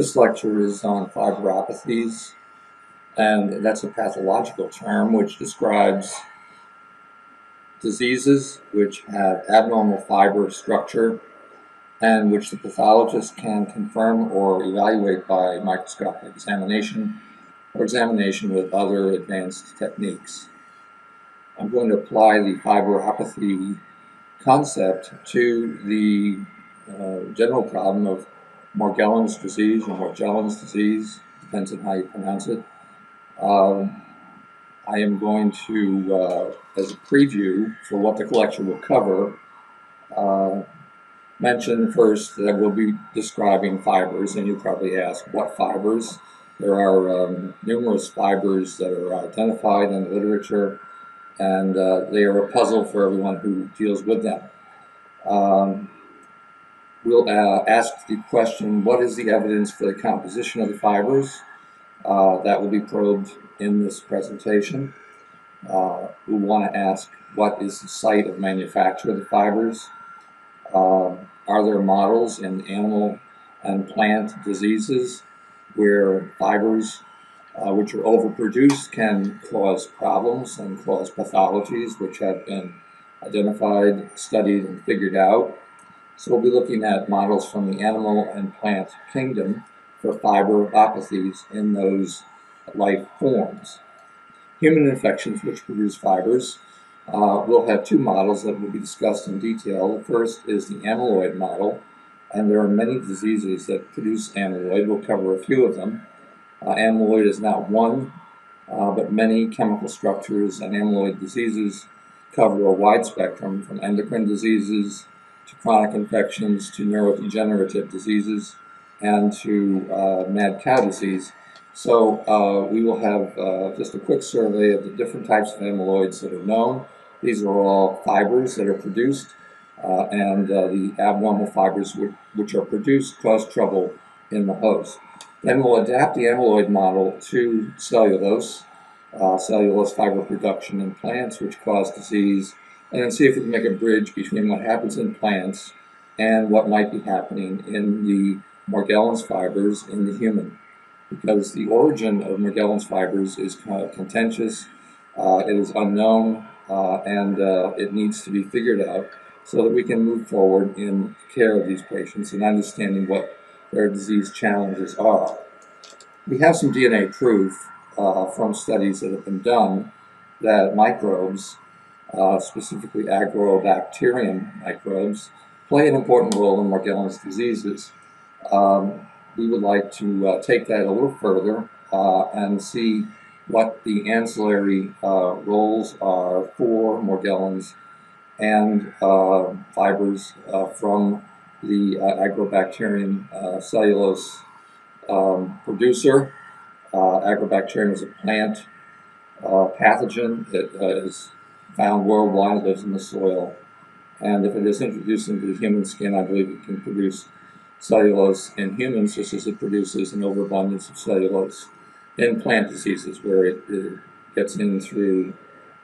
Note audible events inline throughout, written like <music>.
This lecture is on fiberopathies, and that's a pathological term which describes diseases which have abnormal fiber structure and which the pathologist can confirm or evaluate by microscopic examination or examination with other advanced techniques. I'm going to apply the fiberopathy concept to the uh, general problem of Morgellons disease or Morgellons disease, depends on how you pronounce it. Um, I am going to, uh, as a preview for what the collection will cover, uh, mention first that we'll be describing fibers, and you probably ask what fibers. There are um, numerous fibers that are identified in the literature, and uh, they are a puzzle for everyone who deals with them. Um, we'll uh, ask the question, what is the evidence for the composition of the fibers? Uh, that will be probed in this presentation. Uh, we want to ask, what is the site of manufacture of the fibers? Um, are there models in animal and plant diseases where fibers uh, which are overproduced can cause problems and cause pathologies which have been identified, studied, and figured out. So we'll be looking at models from the animal and plant kingdom for fiberopathies in those life forms. Human infections which produce fibers uh, we'll have two models that will be discussed in detail. The first is the amyloid model, and there are many diseases that produce amyloid. We'll cover a few of them. Uh, amyloid is not one, uh, but many chemical structures and amyloid diseases cover a wide spectrum from endocrine diseases to chronic infections to neurodegenerative diseases and to uh, mad cow disease. So uh, we will have uh, just a quick survey of the different types of amyloids that are known. These are all fibers that are produced, uh, and uh, the abnormal fibers which, which are produced cause trouble in the host. Then we'll adapt the amyloid model to cellulose, uh, cellulose fiber production in plants, which cause disease, and then see if we can make a bridge between what happens in plants and what might be happening in the Morgellons fibers in the human. Because the origin of Morgellons fibers is kind of contentious, uh, it is unknown, uh, and uh, it needs to be figured out so that we can move forward in care of these patients and understanding what their disease challenges are. We have some DNA proof uh, from studies that have been done that microbes, uh, specifically agrobacterium microbes, play an important role in Morgellons diseases. Um, we would like to uh, take that a little further uh, and see what the ancillary uh, roles are for Morgellons and uh, fibers from the agrobacterium cellulose um, producer. agrobacterium is a plant pathogen. It is found worldwide, lives in the soil. And if it is introduced into the human skin, I believe it can produce cellulose in humans just as it produces an overabundance of cellulose in plant diseases where it, it gets in through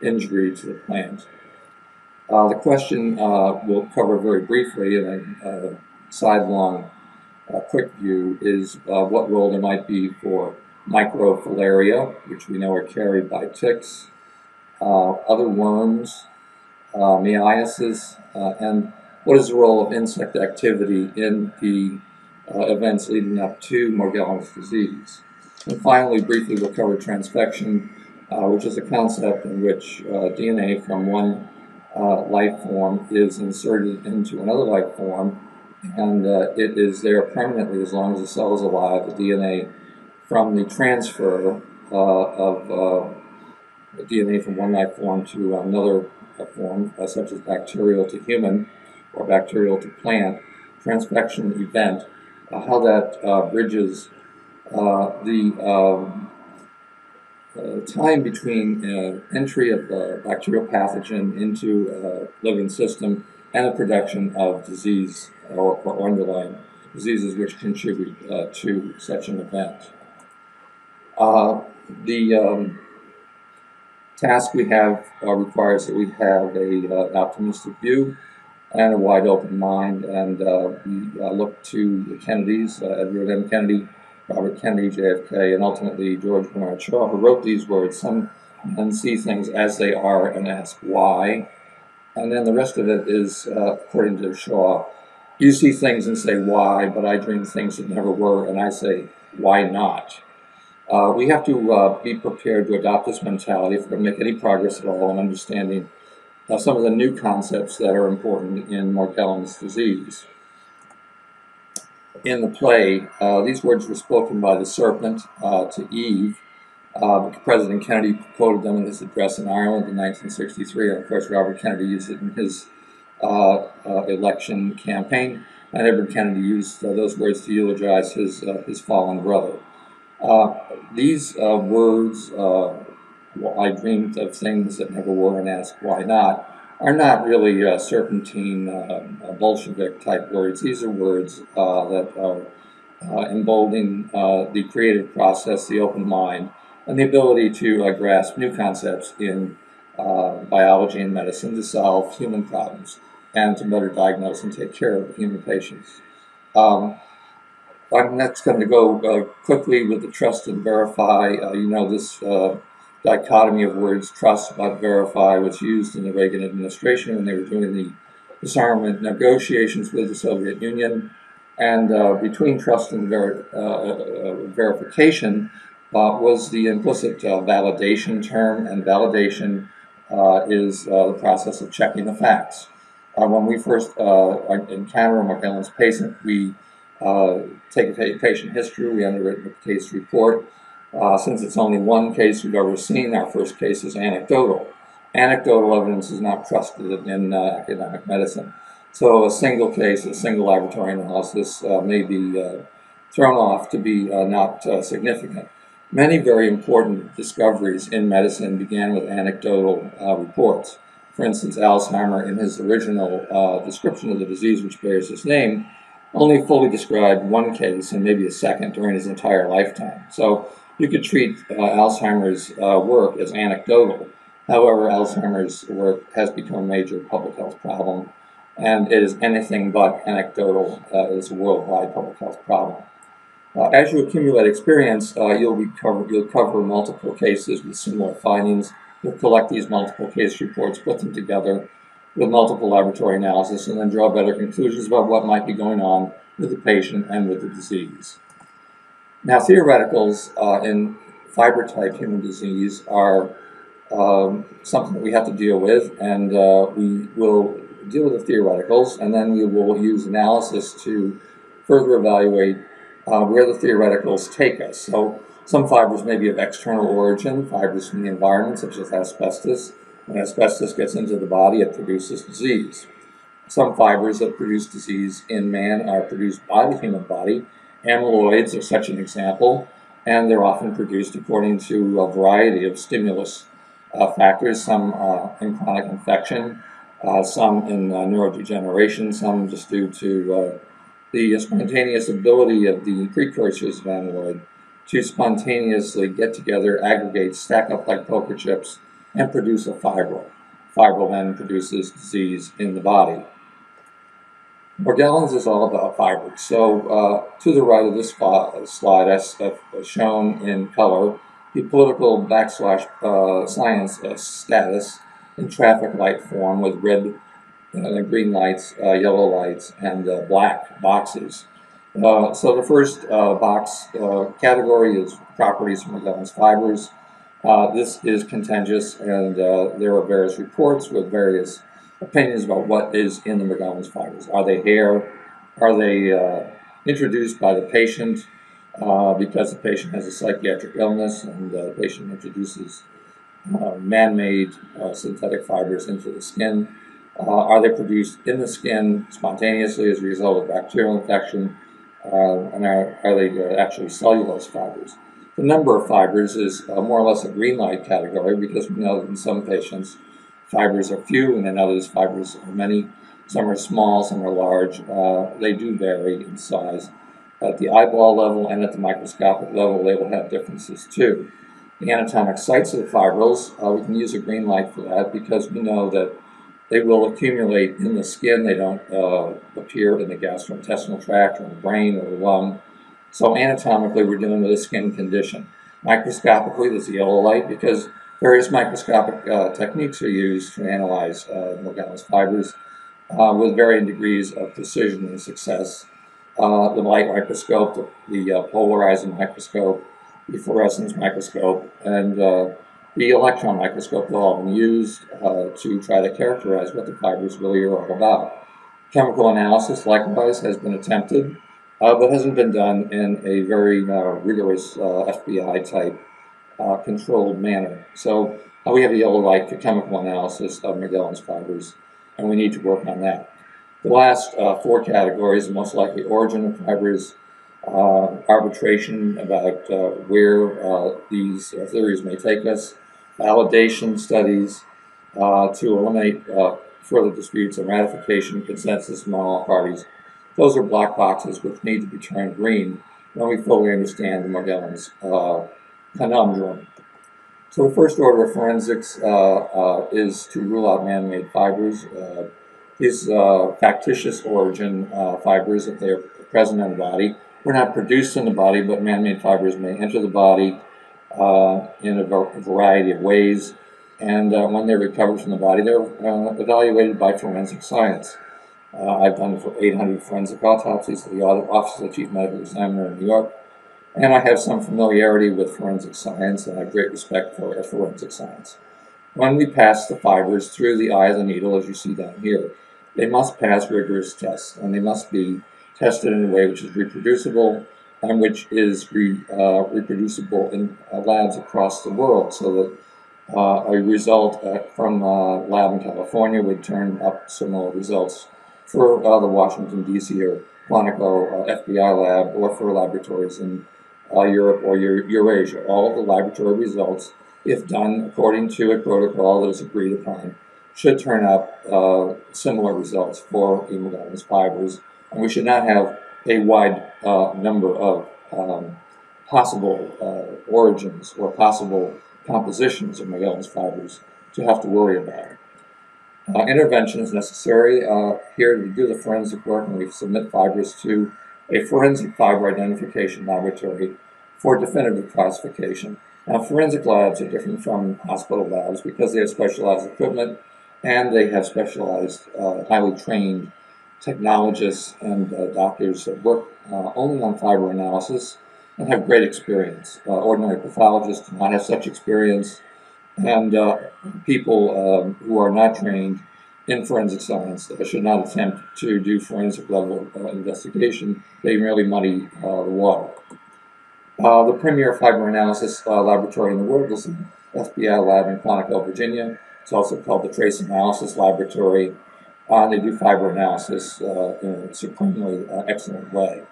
injury to the plant. Uh, the question uh, we'll cover very briefly in a uh, sidelong uh, quick view is uh, what role there might be for microfilaria, which we know are carried by ticks, uh, other worms, myiasis, and what is the role of insect activity in the uh, events leading up to Morgellons disease? And finally, briefly, we'll cover transfection, uh, which is a concept in which uh, DNA from one uh, life form is inserted into another life form, and uh, it is there permanently as long as the cell is alive. The DNA from the transfer uh, of DNA from one life form to another form, such as bacterial to human, or bacterial to plant transfection event, uh, how that uh, bridges uh, the um, uh, time between uh, entry of the bacterial pathogen into a living system and the production of disease or, or underlying diseases which contribute uh, to such an event. the um, task we have requires that we have a, an optimistic view and a wide open mind. And uh, we uh, look to the Kennedys, uh, Edward M. Kennedy, Robert Kennedy, JFK, and ultimately George Bernard Shaw, who wrote these words. Some men see things as they are and ask why. And then the rest of it is, uh, according to Shaw, you see things and say why, but I dream things that never were, and I say why not. Uh, we have to uh, be prepared to adopt this mentality if we're going to make any progress at all in understanding uh, some of the new concepts that are important in Morgellons disease. In the play, uh, these words were spoken by the serpent uh, to Eve. Uh, President Kennedy quoted them in his address in Ireland in 1963, and of course Robert Kennedy used it in his election campaign, and Edward Kennedy used those words to eulogize his, his fallen brother. These words I dreamed of things that never were and asked why not, are not really uh, serpentine uh, Bolshevik type words. These are words uh, that are uh, emboldening uh, the creative process, the open mind, and the ability to uh, grasp new concepts in biology and medicine to solve human problems and to better diagnose and take care of human patients. Um, I'm next going to go quickly with the trust and verify. you know, this dichotomy of words trust but verify was used in the Reagan administration when they were doing the disarmament negotiations with the Soviet Union. And uh, between trust and ver uh, uh, verification uh, was the implicit uh, validation term, and validation uh, is the process of checking the facts. when we first encounter a Morgellons patient, we take a patient history, we underwrite a case report, uh, since it's only one case we've ever seen, our first case is anecdotal. Anecdotal evidence is not trusted in uh, academic medicine. So a single case, a single laboratory analysis uh, may be uh, thrown off to be uh, not uh, significant. Many very important discoveries in medicine began with anecdotal reports. For instance, Alzheimer, in his original description of the disease which bears his name, only fully described one case and maybe a second during his entire lifetime. So you could treat uh, Alzheimer's uh, work as anecdotal. However, Alzheimer's work has become a major public health problem, and it is anything but anecdotal. Uh, it is a worldwide public health problem. Uh, as you accumulate experience, uh, you'll, cover, you'll cover multiple cases with similar findings. You'll collect these multiple case reports, put them together with multiple laboratory analysis, and then draw better conclusions about what might be going on with the patient and with the disease. Now, theoreticals uh, in fiber type human disease are um, something that we have to deal with, and uh, we will deal with the theoreticals, and then we will use analysis to further evaluate uh, where the theoreticals take us. So, some fibers may be of external origin, fibers from the environment, such as asbestos. When asbestos gets into the body, it produces disease. Some fibers that produce disease in man are produced by the human body, Amyloids are such an example, and they're often produced according to a variety of stimulus uh, factors, some uh, in chronic infection, uh, some in uh, neurodegeneration, some just due to uh, the spontaneous ability of the precursors of amyloid to spontaneously get together, aggregate, stack up like poker chips, and produce a fibril. Fibril then produces disease in the body. Morgellons is all about fibers. So uh, to the right of this slide, I've shown in color the political backslash uh, science uh, status in traffic light form with red and uh, green lights, uh, yellow lights, and uh, black boxes. so the first box category is properties of Morgellons fibers. This is contentious, and there are various reports with various opinions about what is in the Morgellons fibers. Are they hair? Are they uh, introduced by the patient uh, because the patient has a psychiatric illness and the patient introduces uh, man-made uh, synthetic fibers into the skin? Uh, are they produced in the skin spontaneously as a result of bacterial infection? Uh, and are, are they actually cellulose fibers? The number of fibers is more or less a green light category because we know that in some patients fibers are few, and in others fibers are many. Some are small, some are large. Uh, they do vary in size. At the eyeball level and at the microscopic level, they will have differences too. The anatomic sites of the fibrils, uh, we can use a green light for that because we know that they will accumulate in the skin. They don't uh, appear in the gastrointestinal tract or in the brain or the lung. So anatomically, we're dealing with a skin condition. Microscopically, there's the yellow light because various microscopic uh, techniques are used to analyze uh, Morgellons fibers uh, with varying degrees of precision and success. Uh, the light microscope, the, the uh, polarizing microscope, the fluorescence microscope, and uh, the electron microscope have all been used uh, to try to characterize what the fibers really are all about. Chemical analysis, likewise, has been attempted, uh, but hasn't been done in a very rigorous FBI type controlled manner. So we have a yellow light for chemical analysis of Morgellons fibers, and we need to work on that. The last uh, four categories, the most likely origin of fibers, uh, arbitration about uh, where uh, these uh, theories may take us, validation studies uh, to eliminate further disputes, and ratification consensus among all parties. Those are black boxes which need to be turned green when we fully understand the Morgellons conundrum. So the first order of forensics is to rule out man-made fibers these uh, factitious origin uh, fibers, if they are present in the body, were not produced in the body, but man-made fibers may enter the body uh, in a variety of ways. And uh, when they're recovered from the body, they're uh, evaluated by forensic science. Uh, I've done 800 forensic autopsies at the Office of the Chief Medical Examiner in New York, and I have some familiarity with forensic science and have great respect for forensic science. When we pass the fibers through the eye of the needle, as you see down here, they must pass rigorous tests, and they must be tested in a way which is reproducible and which is re, uh, reproducible in uh, labs across the world so that uh, a result uh, from a lab in California would turn up similar results for uh, the Washington, D.C. or Quantico uh, FBI lab or for laboratories in Europe or Eurasia. All the laboratory results, if done according to a protocol that is agreed upon, should turn up uh, similar results for Morgellons fibers, and we should not have a wide uh, number of um, possible uh, origins or possible compositions of Morgellons fibers to have to worry about. Uh, intervention is necessary. Uh, here we do the forensic work and we submit fibers to a forensic fiber identification laboratory for definitive classification. Now, forensic labs are different from hospital labs because they have specialized equipment and they have specialized, uh, highly trained technologists and uh, doctors that work uh, only on fiber analysis and have great experience. Uh, ordinary pathologists do not have such experience, and uh, people um, who are not trained in forensic science should not attempt to do forensic level investigation. They merely muddy the water. the premier fiber analysis laboratory in the world is the FBI lab in Quantico, Virginia. It's also called the Trace Analysis Laboratory. Uh, they do fiber analysis uh, in a supremely uh, excellent way.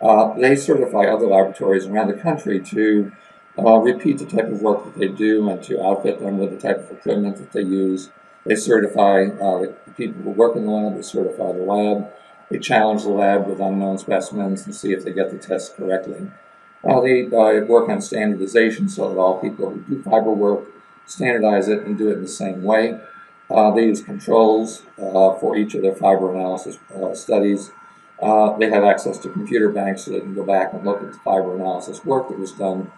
Uh, they certify other laboratories around the country to uh, repeat the type of work that they do and to outfit them with the type of equipment that they use. They certify uh, the people who work in the lab, they certify the lab. They challenge the lab with unknown specimens and see if they get the tests correctly. they work on standardization so that all people who do fiber work standardize it and do it in the same way. Uh, they use controls uh, for each of their fiber analysis uh, studies. Uh, they have access to computer banks so they can go back and look at the fiber analysis work that was done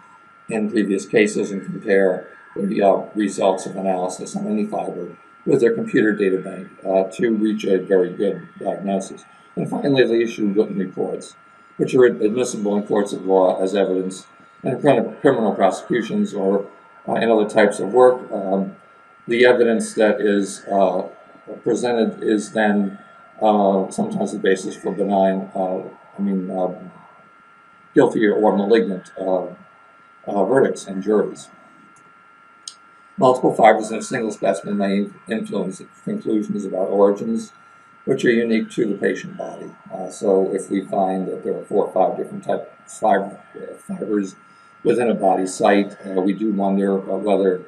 in previous cases and compare the uh, results of analysis on any fiber with their computer data bank uh, to reach a very good diagnosis. And finally, they issue written reports, which are admissible in courts of law as evidence in criminal prosecutions or uh, and other types of work. Um, the evidence that is uh, presented is then uh, sometimes the basis for benign, I mean, um, guilty or malignant verdicts and juries. Multiple fibers in a single specimen may influence conclusions about origins, which are unique to the patient body. Uh, so if we find that there are four or five different types of fibers within a body site. Uh, we do wonder uh, whether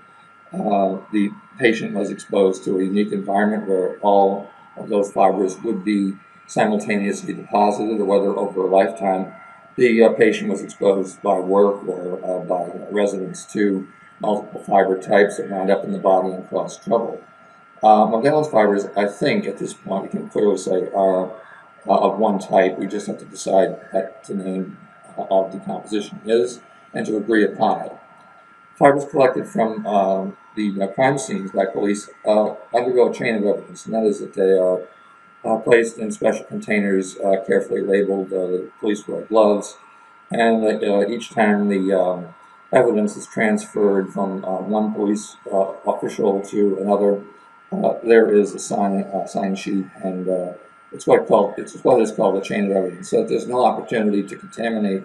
uh, the patient was exposed to a unique environment where all of those fibers would be simultaneously deposited, or whether over a lifetime the uh, patient was exposed by work or uh, by residence to multiple fiber types that wound up in the body and caused trouble. Uh, Morgellons fibers, I think at this point we can clearly say are uh, of one type. We just have to decide what the name of decomposition is and to agree upon it. Fibers collected from um, the uh, crime scenes by police uh, undergo a chain of evidence, and that is that they are Uh, placed in special containers, uh, carefully labeled. the police wear gloves, and uh, each time the um, evidence is transferred from one police official to another, there is a sign, sign sheet and it's what called it's what is called a chain of evidence. So there's no opportunity to contaminate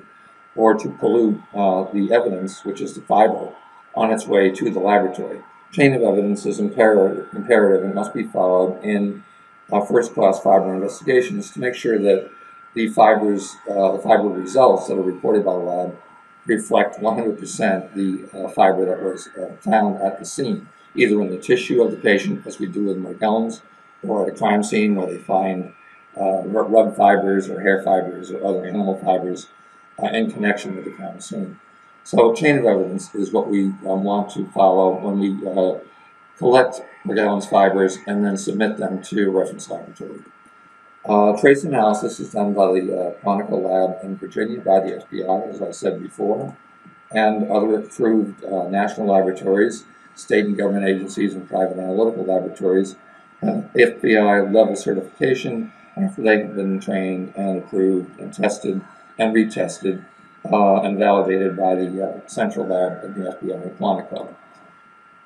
or to pollute uh, the evidence, which is the fiber, on its way to the laboratory. Chain of evidence is imperative, imperative and must be followed in uh, first-class fiber investigations to make sure that the fibers, uh, the fiber results that are reported by the lab reflect 100% the uh, fiber that was uh, found at the scene, either in the tissue of the patient, as we do with Morgellons, or at a crime scene where they find uh, rub fibers or hair fibers or other animal fibers uh, in connection with the crime scene. So chain of evidence is what we um, want to follow when we collect Morgellons fibers and then submit them to reference laboratory. Uh, trace analysis is done by the uh, Lab in Virginia by the FBI, as I said before, and other approved uh, national laboratories, state and government agencies, and private analytical laboratories FBI level certification after they have been trained and approved and tested and retested uh, and validated by the uh, central lab of the FBI at Quantico.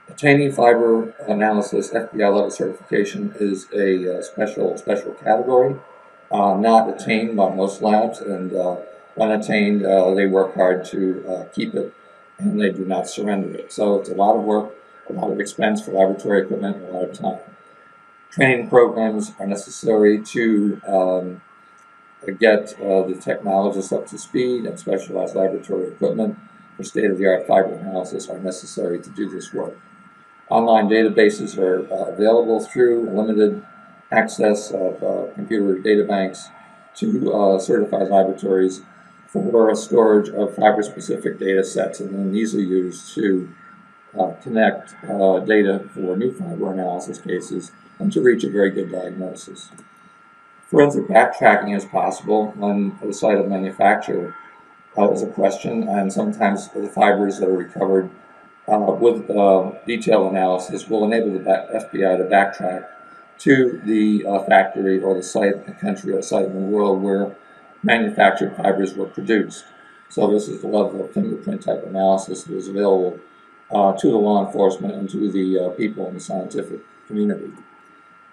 Attaining fiber analysis FBI level certification is a uh, special special category, uh, not attained by most labs, and uh, when attained, uh, they work hard to keep it and they do not surrender it. So it's a lot of work, a lot of expense for laboratory equipment, and a lot of time. Training programs are necessary to um, get uh, the technologists up to speed and specialized laboratory equipment for state-of-the-art fiber analysis are necessary to do this work. Online databases are uh, available through limited access of uh, computer data banks to uh, certified laboratories for storage of fiber-specific data sets, and then these are used to uh, connect uh, data for new fiber analysis cases and to reach a very good diagnosis. Forensic backtracking is possible when the site of manufacture uh, is a question, and sometimes the fibers that are recovered uh, with uh, detailed analysis will enable the FBI to backtrack to the uh, factory or the site, in the country or site in the world where manufactured fibers were produced. So this is the level of fingerprint type analysis that is available uh, to the law enforcement and to the uh, people in the scientific community.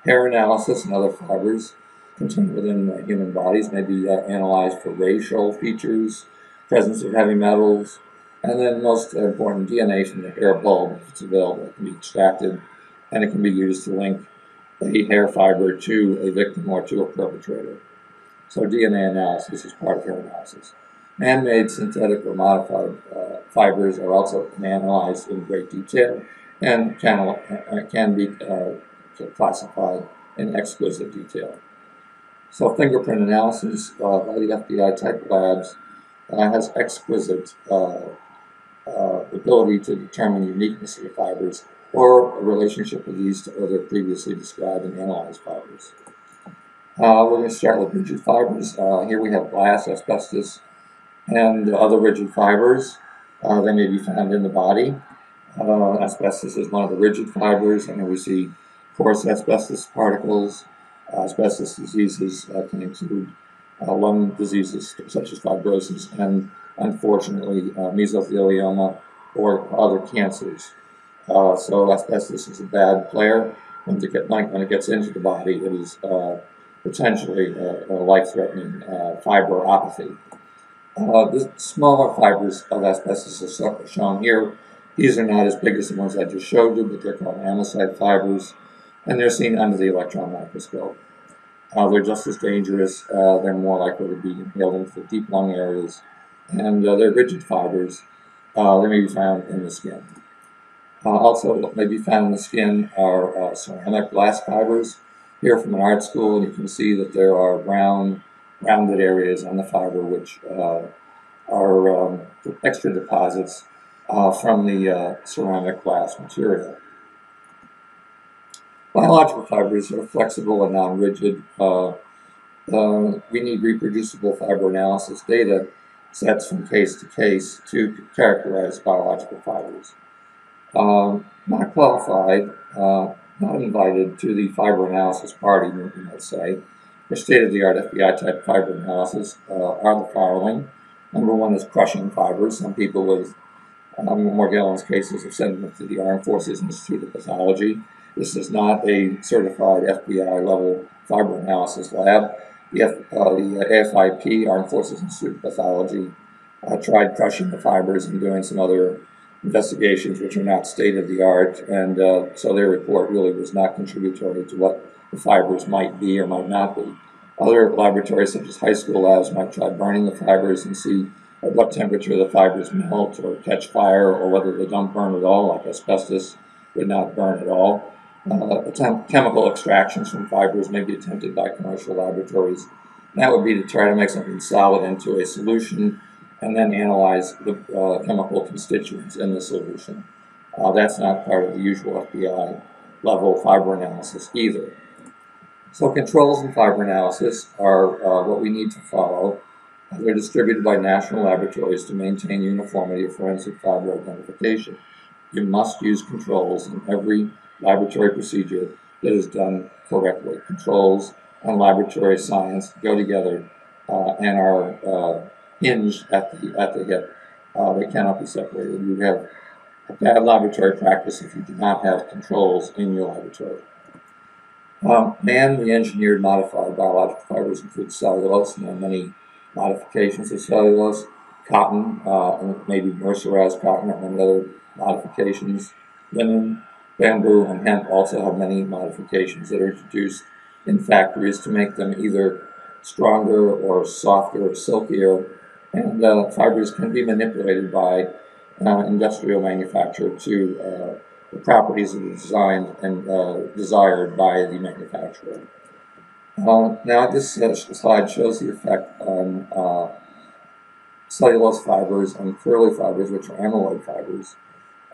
Hair analysis and other fibers contained within uh, human bodies may be analyzed for racial features, presence of heavy metals, and then most important, DNA from the hair bulb, if it's available, can be extracted and it can be used to link a hair fiber to a victim or to a perpetrator. So DNA analysis is part of hair analysis. Man-made synthetic or modified uh, fibers are also analyzed in great detail and can, uh, can be uh, classified in exquisite detail. So fingerprint analysis uh, by the FBI type labs uh, has exquisite uh, uh, ability to determine uniqueness of the fibers or a relationship of these to other previously described and analyzed fibers. Uh, we're going to start with rigid fibers. Uh, here we have glass, asbestos, and other rigid fibers. they may be found in the body. asbestos is one of the rigid fibers, and we see coarse asbestos particles, uh, asbestos diseases uh, can include uh, lung diseases such as fibrosis and, unfortunately, uh, mesothelioma or other cancers. Uh, so asbestos is a bad player. When it, get, when it gets into the body, it is potentially a, a life-threatening fiberopathy. the smaller fibers of asbestos are shown here. These are not as big as the ones I just showed you, but they're called amosite fibers and they're seen under the electron microscope. Uh, they're just as dangerous. Uh, they're more likely to be inhaled into the deep lung areas, and uh, they're rigid fibers. Uh, they may be found in the skin. Uh, also, what may be found in the skin are uh, ceramic glass fibers. Here from an art school, and you can see that there are brown, rounded areas on the fiber which are um, extra deposits from the ceramic glass material. Biological fibers are flexible and non-rigid. Uh, uh, we need reproducible fiber analysis data sets from case to case to characterize biological fibers. Um, not qualified, uh, not invited to the fiber analysis party, you might say, for state-of-the-art FBI type fiber analysis uh, are the following. Number one is crushing fibers. Some people with um, Morgellons cases have sent them to the Armed Forces Institute of Pathology. This is not a certified FBI level fiber analysis lab. The, F, uh, the AFIP, Armed Forces Institute of Pathology, uh, tried crushing the fibers and doing some other investigations which are not state of the art, and uh, so their report really was not contributory to what the fibers might be or might not be. Other laboratories, such as high school labs, might try burning the fibers and see at what temperature the fibers melt or catch fire, or whether they don't burn at all, like asbestos would not burn at all. Uh, attempt chemical extractions from fibers may be attempted by commercial laboratories. And that would be to try to make something solid into a solution and then analyze the uh, chemical constituents in the solution. Uh, that's not part of the usual FBI level fiber analysis either. So controls in fiber analysis are uh, what we need to follow. They're distributed by national laboratories to maintain uniformity of forensic fiber identification. You must use controls in every laboratory procedure that is done correctly. Controls and laboratory science go together uh, and are uh, hinged at the, at the hip. Uh, they cannot be separated. You have a bad laboratory practice if you do not have controls in your laboratory. Um, man, the engineered modified biological fibers include cellulose, and there are many modifications of cellulose, cotton, uh, maybe mercerized cotton, and other modifications. Linen, bamboo, and hemp also have many modifications that are introduced in factories to make them either stronger or softer or silkier and uh, fibers can be manipulated by uh, industrial manufacture to uh, the properties that are designed and uh, desired by the manufacturer. Uh, now this uh, slide shows the effect on cellulose fibers and curli fibers, which are amyloid fibers,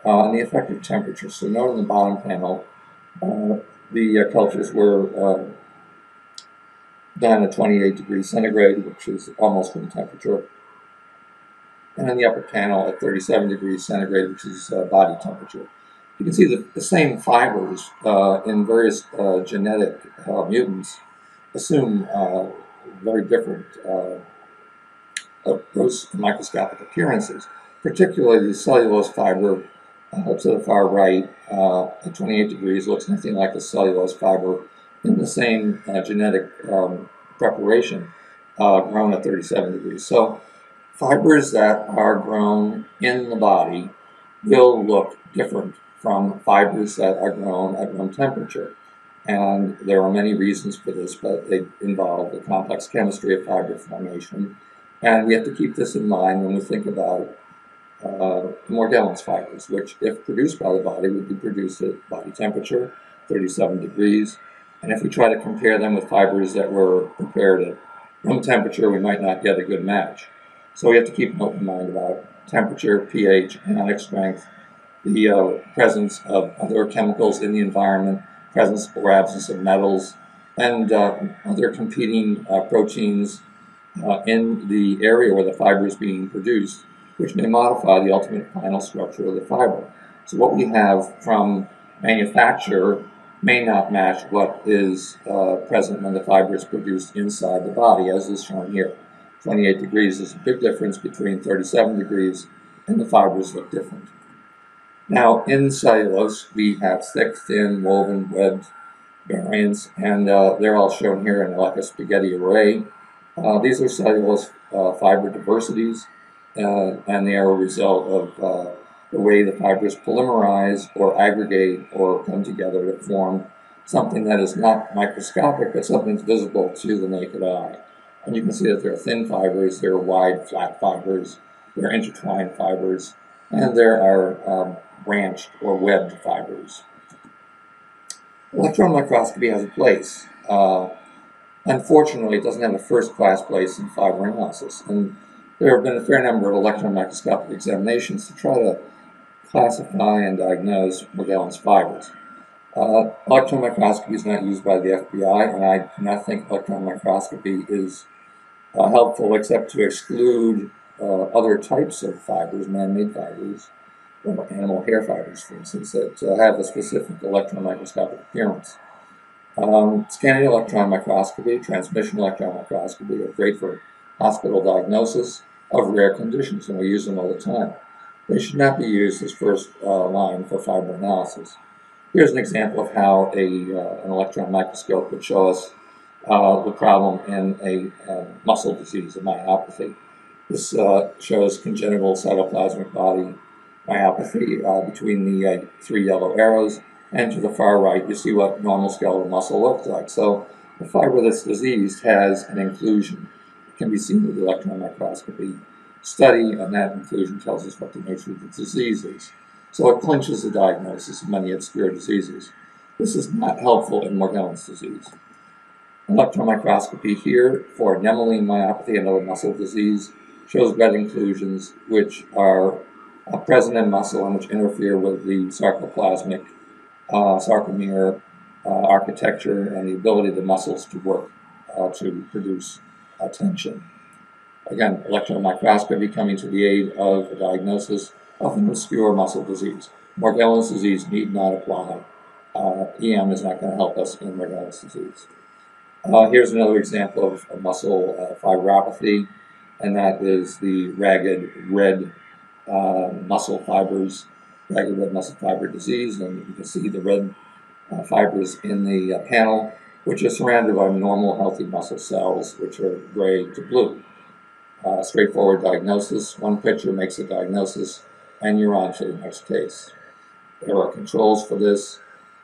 and the effect of temperature. So note in the bottom panel, the cultures were done at 28 degrees centigrade, which is almost room temperature and in the upper panel at 37 degrees centigrade, which is uh, body temperature. You can see the, the same fibers uh, in various uh, genetic uh, mutants assume uh, very different uh, gross microscopic appearances, particularly the cellulose fiber to the far right uh, at 28 degrees looks nothing like the cellulose fiber in the same uh, genetic um, preparation uh, grown at 37 degrees. So fibers that are grown in the body will look different from fibers that are grown at room temperature. And there are many reasons for this, but they involve the complex chemistry of fiber formation. And we have to keep this in mind when we think about uh, Morgellons fibers, which, if produced by the body, would be produced at body temperature, 37 degrees. And if we try to compare them with fibers that were prepared at room temperature, we might not get a good match. So we have to keep an open mind about temperature, pH, ionic strength, the uh, presence of other chemicals in the environment, presence or absence of metals, and uh, other competing uh, proteins uh, in the area where the fiber is being produced, which may modify the ultimate final structure of the fiber. So what we have from manufacture may not match what is uh, present when the fiber is produced inside the body, as is shown here. 28 degrees, is a big difference between 37 degrees, and the fibers look different. Now, in cellulose, we have thick, thin, woven, webbed variants, and uh, they're all shown here in like a spaghetti array. Uh, these are cellulose uh, fiber diversities, uh, and they are a result of uh, the way the fibers polymerize or aggregate or come together to form something that is not microscopic, but something that's visible to the naked eye. And you can see that there are thin fibers, there are wide, flat fibers, there are intertwined fibers, and there are um, branched or webbed fibers. Electron microscopy has a place. Uh, unfortunately, it doesn't have a first-class place in fiber analysis, and there have been a fair number of electron microscopic examinations to try to classify and diagnose Morgellons fibers. Uh, electron microscopy is not used by the FBI, and I do not think electron microscopy is uh, helpful except to exclude uh, other types of fibers, man-made fibers, or animal hair fibers, for instance, that uh, have a specific electron microscopic appearance. Um, scanning electron microscopy, transmission electron microscopy are great for hospital diagnosis of rare conditions, and we use them all the time. They should not be used as first uh, line for fiber analysis. Here's an example of how a, uh, an electron microscope would show us uh, the problem in a uh, muscle disease, a myopathy. This uh, shows congenital cytoplasmic body myopathy uh, between the three yellow arrows, and to the far right, you see what normal skeletal muscle looks like. So the fiber that's diseased has an inclusion. Can be seen with electron microscopy study, and that inclusion tells us what the nature of the disease is. So it clinches the diagnosis of many obscure diseases. This is not helpful in Morgellons disease. Electron microscopy here for Nemaline myopathy, another muscle disease, shows red inclusions which are uh, present in muscle and which interfere with the sarcoplasmic uh, sarcomere uh, architecture and the ability of the muscles to work uh, to produce tension. Again, electron microscopy coming to the aid of a diagnosis of an obscure muscle disease. Morgellons disease need not apply. Uh, EM is not going to help us in Morgellons disease. Uh, here's another example of a muscle uh, fiberopathy, and that is the ragged red uh, muscle fibers, ragged red muscle fiber disease, and you can see the red uh, fibers in the uh, panel, which are surrounded by normal healthy muscle cells, which are gray to blue. Uh, straightforward diagnosis. One picture makes a diagnosis, and you're on to the next case. There are controls for this,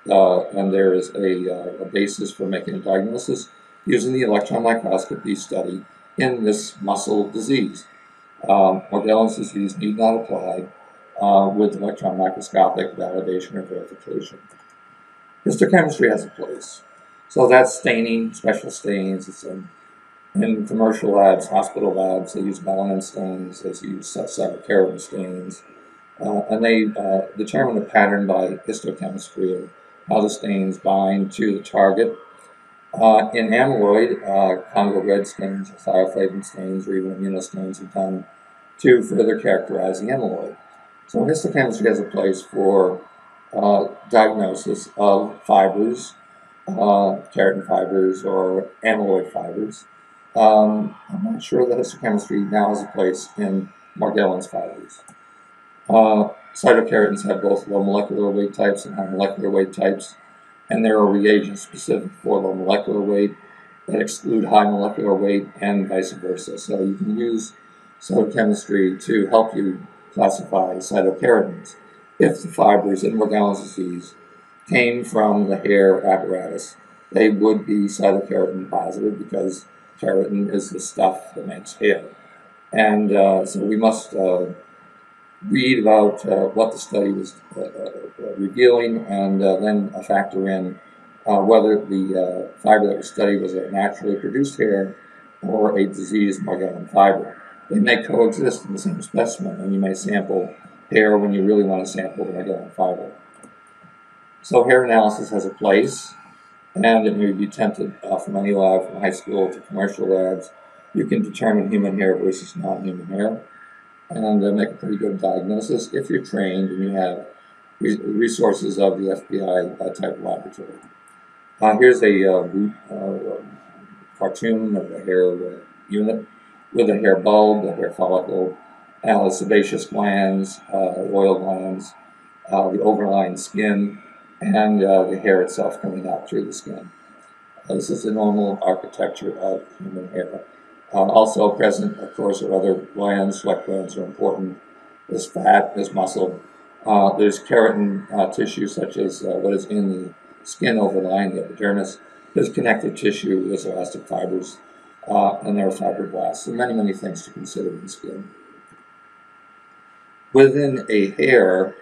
uh, and there is a, uh, a, basis for making a diagnosis using the electron microscopy study in this muscle disease. Um, Morgellons disease need not apply uh, with electron microscopic validation or verification. Histochemistry has a place. So that's staining, special stains. It's in, in commercial labs, hospital labs, they use melanin stains, they use cytokeratin stains, uh, and they uh, determine a pattern by histochemistry of how the stains bind to the target. Uh, in amyloid, uh, Congo red stains, thioflavin stains, or even immunostains are done to further characterize the amyloid. So histochemistry has a place for uh, diagnosis of fibers, uh, keratin fibers, or amyloid fibers. Um, I'm not sure that histochemistry now has a place in Morgellons fibers. Uh, cytokeratins have both low molecular weight types and high molecular weight types, and there are reagents specific for low molecular weight that exclude high molecular weight and vice versa. So you can use cytochemistry to help you classify cytokeratins. If the fibers in Morgellons disease came from the hair apparatus, they would be cytokeratin positive because keratin is the stuff that makes hair. And uh, so we must uh, read about uh, what the study was uh, uh, revealing and uh, then factor in whether the fiber that was studied was a naturally produced hair or a diseased Morgellon fiber. They may coexist in the same specimen, and you may sample hair when you really want to sample the Morgellon fiber. So hair analysis has a place, and it may be attempted uh, from any lab, from high school to commercial labs. You can determine human hair versus non-human hair and uh, make a pretty good diagnosis if you're trained and you have re resources of the FBI uh, type laboratory. Uh, here's a uh, uh, cartoon of a hair uh, unit with a hair bulb, a hair follicle, uh, sebaceous glands, oil glands, the overlying skin, and the hair itself coming out through the skin. this is the normal architecture of human hair. Uh, also present, of course, are other glands. Sweat glands are important. There's fat, there's muscle. Uh, there's keratin uh, tissue, such as uh, what is in the skin overlying the epidermis. There's connective tissue, there's elastic fibers, uh, and there are fibroblasts. So many, many things to consider in skin. Within a hair,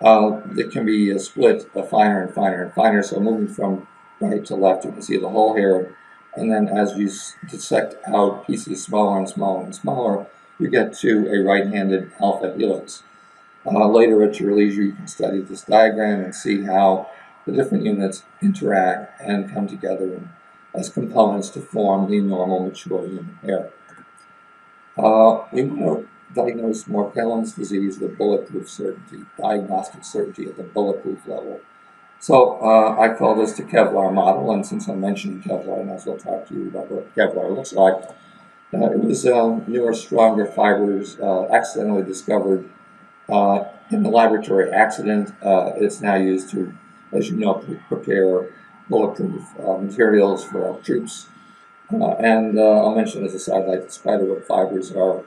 uh, it can be split finer and finer and finer. So moving from right to left, you can see the whole hair and then as you dissect out pieces smaller and smaller and smaller, you get to a right-handed alpha helix. Uh, later at your leisure, you can study this diagram and see how the different units interact and come together as components to form the normal mature human hair. Uh, we diagnose Morgellons disease with bulletproof certainty, diagnostic certainty at the bulletproof level. So uh, I call this the Kevlar model, and since I'm mentioning Kevlar, I might as well talk to you about what Kevlar looks like. Uh, it was um, newer, stronger fibers uh, accidentally discovered uh, in the laboratory accident. Uh, it's now used to, as you know, prepare bulletproof uh, materials for our troops. and I'll mention as a sidelight that spiderweb fibers are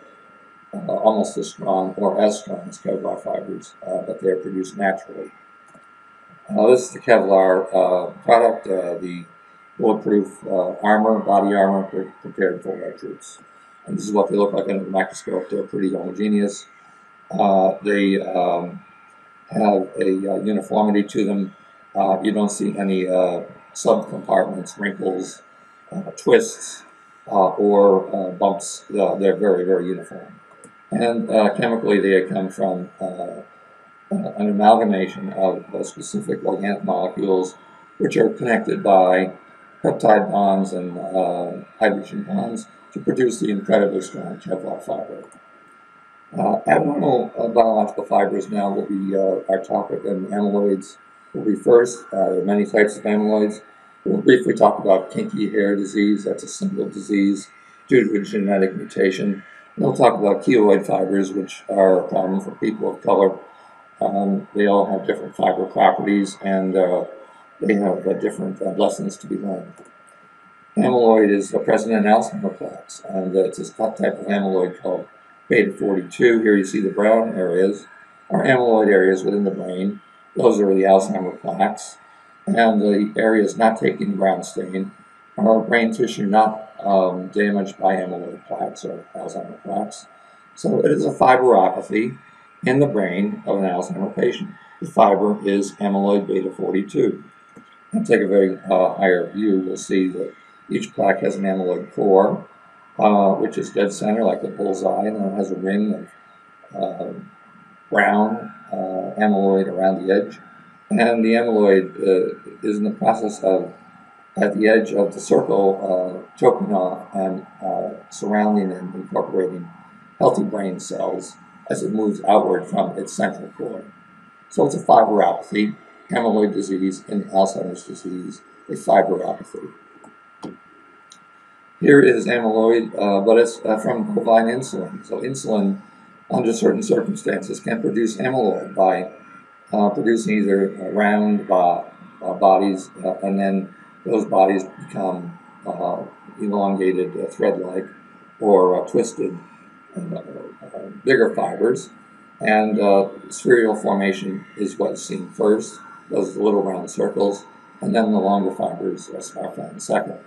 almost as strong or as strong as Kevlar fibers, but they are produced naturally. Uh, this is the Kevlar uh, product, uh, the bulletproof uh, armor, body armor pre prepared for our troops. And this is what they look like under the microscope. They're pretty homogeneous. Uh, they um, have a uh, uniformity to them. you don't see any subcompartments, wrinkles, twists, or bumps. they're very, very uniform. And chemically, they come from an amalgamation of specific organic molecules which are connected by peptide bonds and uh, hydrogen bonds to produce the incredibly strong Kevlar fiber. Uh, abnormal uh, biological fibers now will be uh, our topic, and amyloids will be first. Uh, there are many types of amyloids. We'll briefly talk about kinky hair disease. That's a single disease due to a genetic mutation. We'll talk about keloid fibers, which are a problem for people of color um, they all have different fiber properties and uh, they have uh, different uh, lessons to be learned. Amyloid is present in Alzheimer's plaques, and it's a type of amyloid called beta 42. Here you see the brown areas are amyloid areas within the brain. Those are the Alzheimer's plaques. And the areas not taking brown stain are brain tissue not um, damaged by amyloid plaques or Alzheimer's plaques. So it is a fiberopathy in the brain of an Alzheimer patient. The fiber is amyloid beta 42. And take a very uh, higher view, you'll see that each plaque has an amyloid core, uh, which is dead center like a bullseye, and then it has a ring of uh, brown uh, amyloid around the edge. And the amyloid uh, is in the process of, at the edge of the circle, uh, choking and surrounding and incorporating healthy brain cells as it moves outward from its central core. So it's a fiberopathy, amyloid disease, and Alzheimer's disease, a fiberopathy. Here is amyloid, uh, but it's uh, from bovine insulin. So insulin, under certain circumstances, can produce amyloid by uh, producing either round uh, bodies, uh, and then those bodies become uh, elongated, thread-like, or twisted bigger fibers, and uh, spherular formation is what's seen first, those little round circles, and then the longer fibers are found second.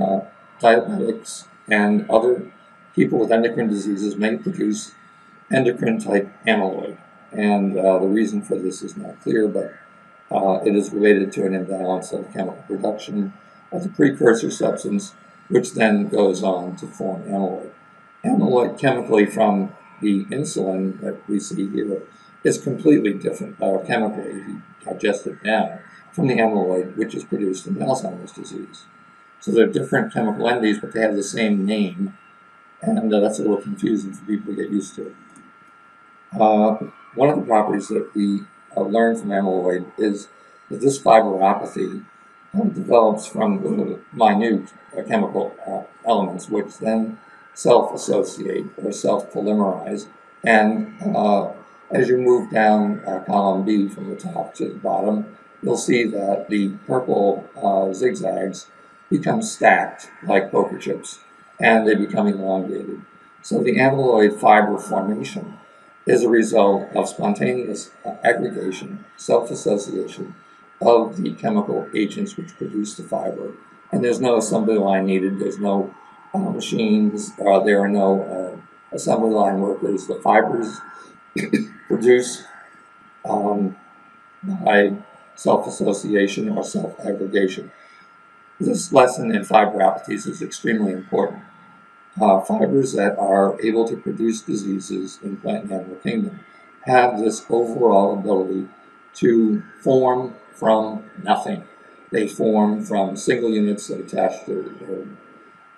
Uh, diabetics and other people with endocrine diseases may produce endocrine type amyloid, and uh, the reason for this is not clear, but uh, it is related to an imbalance of chemical production of the precursor substance, which then goes on to form amyloid amyloid chemically from the insulin that we see here is completely different biochemically, if you digest it down, from the amyloid which is produced in Alzheimer's disease. So they're different chemical entities, but they have the same name, and uh, that's a little confusing for people to get used to. Uh, one of the properties that we uh, learn from amyloid is that this fiberopathy uh, develops from little minute chemical uh, elements, which then self-associate or self-polymerize. And uh, as you move down uh, column B from the top to the bottom, you'll see that the purple uh, zigzags become stacked like poker chips, and they become elongated. So the amyloid fiber formation is a result of spontaneous aggregation, self-association of the chemical agents which produce the fiber. And there's no assembly line needed, there's no uh, machines. Uh, there are no uh, assembly line workers. The fibers <coughs> produce um, by self-association or self-aggregation. This lesson in fiberopathies is extremely important. Uh, fibers that are able to produce diseases in plant and animal kingdom have this overall ability to form from nothing. They form from single units that attach to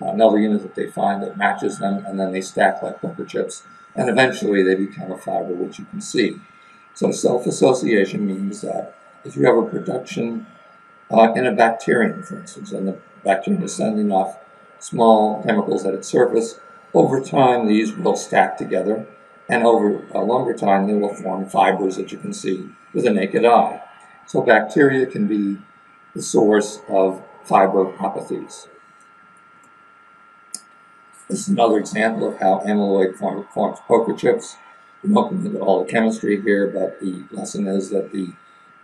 another unit that they find that matches them, and then they stack like poker chips, and eventually they become a fiber, which you can see. So self-association means that if you have a production uh, in a bacterium, for instance, and the bacterium is sending off small chemicals at its surface, over time these will stack together, and over a longer time they will form fibers that you can see with the naked eye. So bacteria can be the source of fiberopathies. This is another example of how amyloid form, forms poker chips. We won't go into all the chemistry here, but the lesson is that the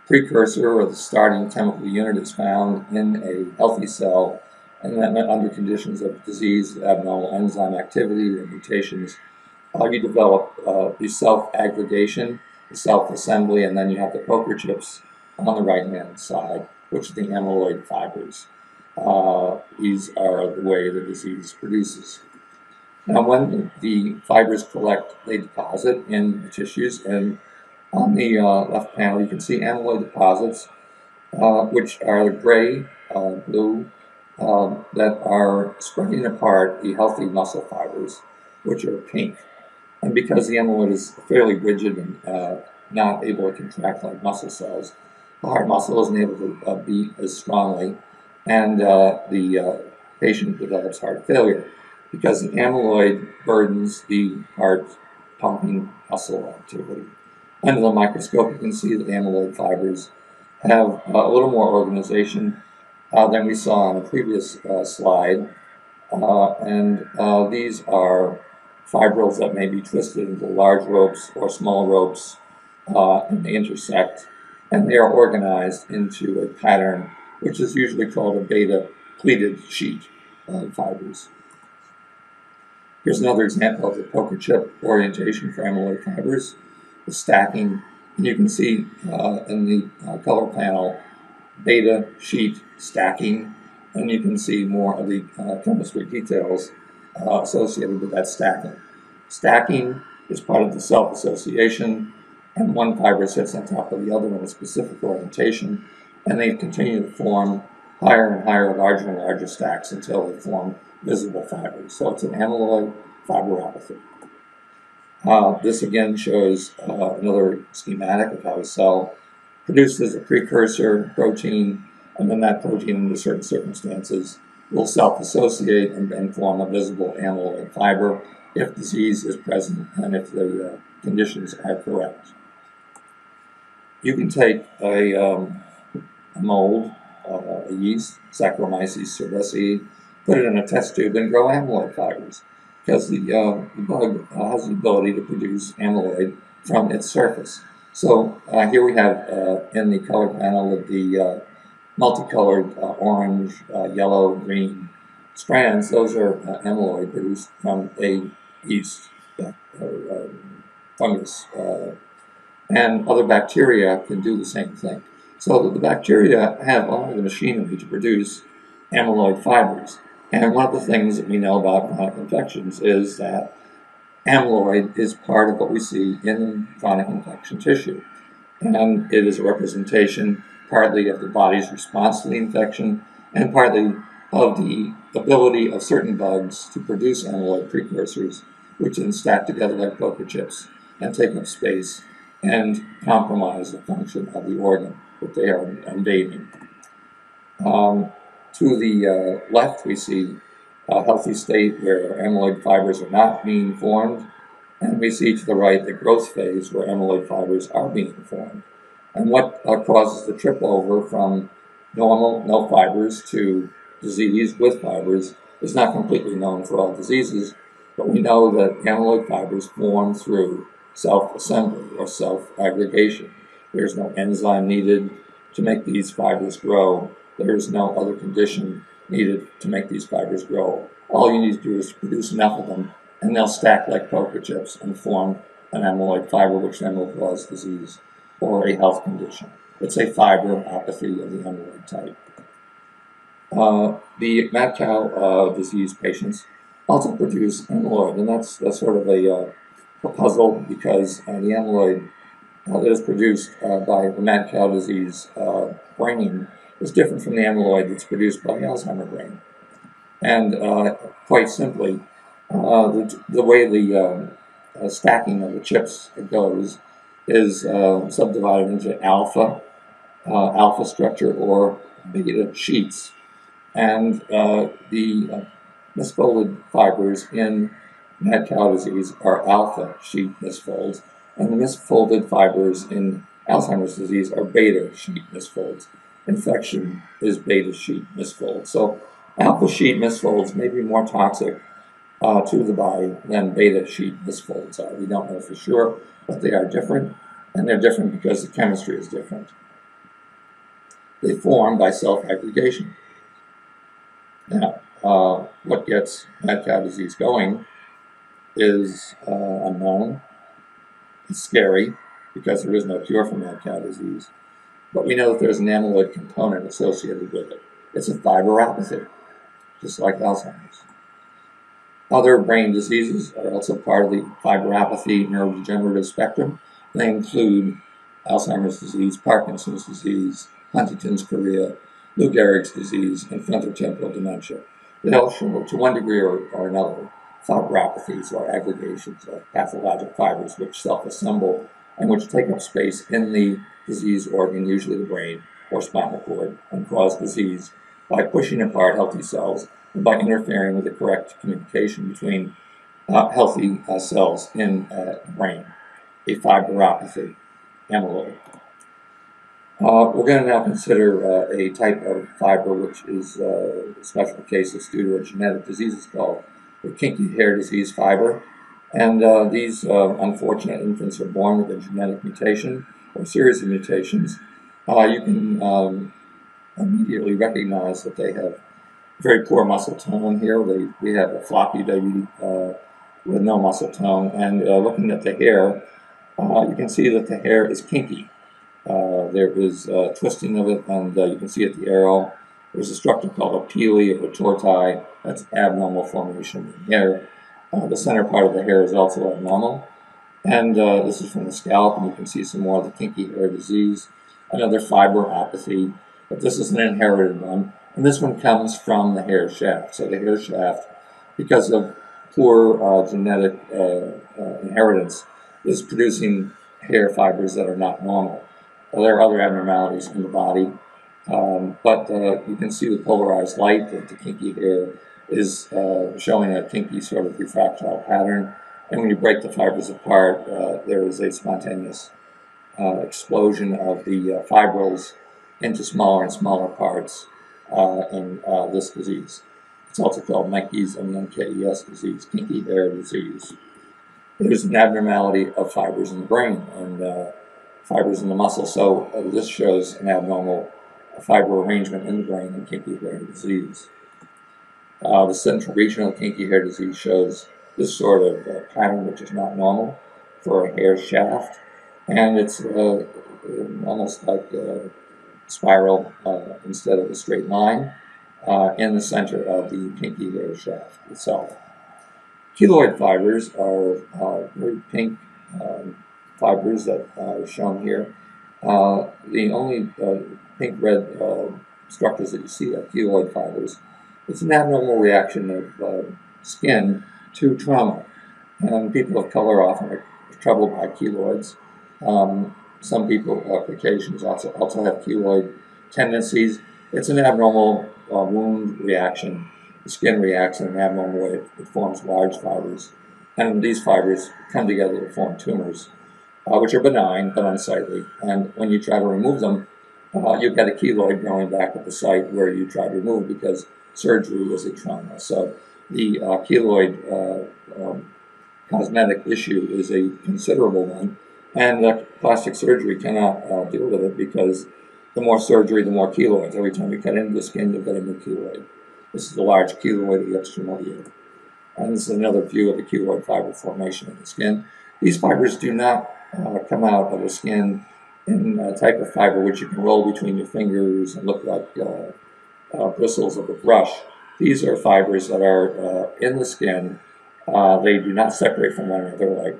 precursor or the starting chemical unit is found in a healthy cell and that meant under conditions of disease, abnormal enzyme activity, mutations, uh, you develop uh, the self-aggregation, the self-assembly, and then you have the poker chips on the right-hand side, which are the amyloid fibers. Uh, these are the way the disease produces. Now, when the fibers collect, they deposit in the tissues, and on the uh, left panel you can see amyloid deposits, uh, which are the gray, uh, blue, um, that are spreading apart the healthy muscle fibers, which are pink. And because the amyloid is fairly rigid and uh, not able to contract like muscle cells, the heart muscle isn't able to uh, beat as strongly, and uh, the patient develops heart failure because the amyloid burdens the heart pumping muscle activity. Under the microscope, you can see that amyloid fibers have uh, a little more organization uh, than we saw on the previous uh, slide. Uh, and uh, these are fibrils that may be twisted into large ropes or small ropes, uh, and they intersect, and they are organized into a pattern, which is usually called a beta pleated sheet of fibers. Here's another example of the poker chip orientation for amyloid fibers, the stacking. You can see uh, in the uh, color panel beta sheet stacking, and you can see more of the uh, chemistry details uh, associated with that stacking. Stacking is part of the self-association, and one fiber sits on top of the other in a specific orientation, and they continue to form higher and higher, larger and larger stacks until they form visible fibers. So it's an amyloid fiberopathy. Uh, this again shows uh, another schematic of how a cell produces a precursor protein, and then that protein, under certain circumstances, will self-associate and, and, form a visible amyloid fiber if disease is present and if the uh, conditions are correct. You can take a, um, a mold, uh, a yeast, Saccharomyces cerevisiae, put it in a test tube and grow amyloid fibers because the, uh, the bug has the ability to produce amyloid from its surface. So uh, here we have uh, in the color panel of the uh, multicolored uh, orange, uh, yellow, green strands, those are uh, amyloid produced from a yeast or fungus. and other bacteria can do the same thing. So the bacteria have only the machinery to produce amyloid fibers. And one of the things that we know about chronic infections is that amyloid is part of what we see in chronic infection tissue. And it is a representation partly of the body's response to the infection and partly of the ability of certain bugs to produce amyloid precursors, which then stack together like poker chips and take up space and compromise the function of the organ that they are invading. Um, to the uh, left, we see a healthy state where amyloid fibers are not being formed, and we see to the right the growth phase where amyloid fibers are being formed. And what uh, causes the trip over from normal, no fibers, to disease with fibers is not completely known for all diseases, but we know that amyloid fibers form through self-assembly or self-aggregation. There's no enzyme needed to make these fibers grow there is no other condition needed to make these fibers grow. All you need to do is produce enough of them, and they'll stack like poker chips and form an amyloid fiber, which then will cause disease or a health condition. It's a fiberopathy of the amyloid type. Uh, the mad cow uh, disease patients also produce amyloid, and that's, that's sort of a, uh, a puzzle because uh, the amyloid uh, that is produced uh, by the mad cow disease brain is different from the amyloid that's produced by the Alzheimer brain. And quite simply, the, the, way the um, stacking of the chips goes is um, subdivided into alpha, uh, alpha structure, or beta sheets. And uh, the uh, misfolded fibers in mad cow disease are alpha sheet misfolds, and the misfolded fibers in Alzheimer's disease are beta sheet misfolds. Infection is beta sheet misfolds. So alpha sheet misfolds may be more toxic uh, to the body than beta sheet misfolds are. We don't know for sure, but they are different, and they're different because the chemistry is different. They form by self-aggregation. Now, uh, what gets mad cow disease going is uh, unknown. It's scary because there is no cure for mad cow disease. But we know that there's an amyloid component associated with it. It's a fiberopathy, just like Alzheimer's. Other brain diseases are also part of the fiberopathy neurodegenerative spectrum. They include Alzheimer's disease, Parkinson's disease, Huntington's chorea, Lou Gehrig's disease, and frontotemporal dementia. They all show, to one degree or, or another, fiberopathies or aggregations of pathologic fibers which self-assemble and which take up space in the disease organ, usually the brain or spinal cord, and cause disease by pushing apart healthy cells by interfering with the correct communication between uh, healthy uh, cells in uh, the brain, a fiberopathy, amyloid. Uh, we're going to now consider uh, a type of fiber which is uh, special case that's due to a genetic disease. It's called the kinky hair disease fiber. And uh, these uh, unfortunate infants are born with a genetic mutation or series of mutations. Uh, you can um, immediately recognize that they have very poor muscle tone here. They, we have a floppy baby uh, with no muscle tone. And uh, looking at the hair, uh, you can see that the hair is kinky. there is twisting of it, and you can see at the arrow there's a structure called a pili or a torti. That's abnormal formation in hair. Uh, the center part of the hair is also abnormal. And uh, this is from the scalp, and you can see some more of the kinky hair disease. Another fiberopathy, but this is an inherited one. And this one comes from the hair shaft. So the hair shaft, because of poor uh, genetic uh, uh, inheritance, is producing hair fibers that are not normal. Well, there are other abnormalities in the body um, but uh, you can see the polarized light that the kinky hair is uh, showing a kinky sort of refractile pattern. And when you break the fibers apart, there is a spontaneous uh, explosion of the uh, fibrils into smaller and smaller parts uh, in this disease. It's also called Menkes and M K E S disease, kinky hair disease. There's an abnormality of fibers in the brain and fibers in the muscle. So this shows an abnormal fiber arrangement in the brain in kinky hair disease. Uh, the central regional kinky hair disease shows this sort of uh, pattern, which is not normal for a hair shaft, and it's uh, almost like spiral uh, instead of a straight line uh, in the center of the kinky hair shaft itself. Keloid fibers are uh, very pink um, fibers that are shown here. the only pink red uh, structures that you see are keloid fibers. It's an abnormal reaction of uh, skin to trauma. And people of color often are troubled by keloids. Um, some people, uh, Caucasians, also, also have keloid tendencies. It's an abnormal uh, wound reaction. The skin reacts in an abnormal way. It forms large fibers. And these fibers come together to form tumors, uh, which are benign but unsightly. And when you try to remove them, uh, you get a keloid growing back at the site where you tried to remove because surgery is a trauma. So the uh, keloid uh, um, cosmetic issue is a considerable one, and plastic surgery cannot uh, deal with it because the more surgery, the more keloids. Every time you cut into the skin, you get a new keloid. This is a large keloid of the extramedia. And this is another view of the keloid fiber formation in the skin. These fibers do not uh, come out of the skin in a type of fiber which you can roll between your fingers and look like uh, uh, bristles of a brush. These are fibers that are uh, in the skin. Uh, they do not separate from one another like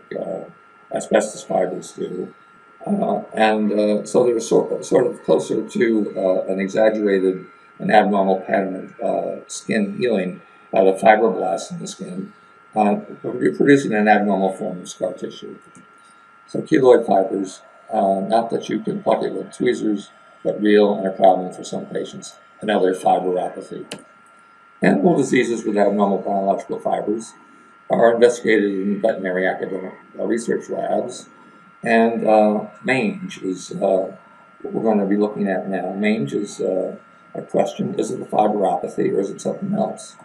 asbestos fibers do. Uh, and uh, so they're sort, sort of closer to uh, an exaggerated, an abnormal pattern of uh, skin healing by the fibroblasts in the skin, uh, producing an abnormal form of scar tissue. So keloid fibers, uh, not that you can pluck it with tweezers, but real and a problem for some patients. Another fiberopathy. Animal diseases with abnormal biological fibers are investigated in veterinary academic research labs and uh, mange is uh, what we're going to be looking at now. Mange is uh, a question, is it a fiberopathy or is it something else?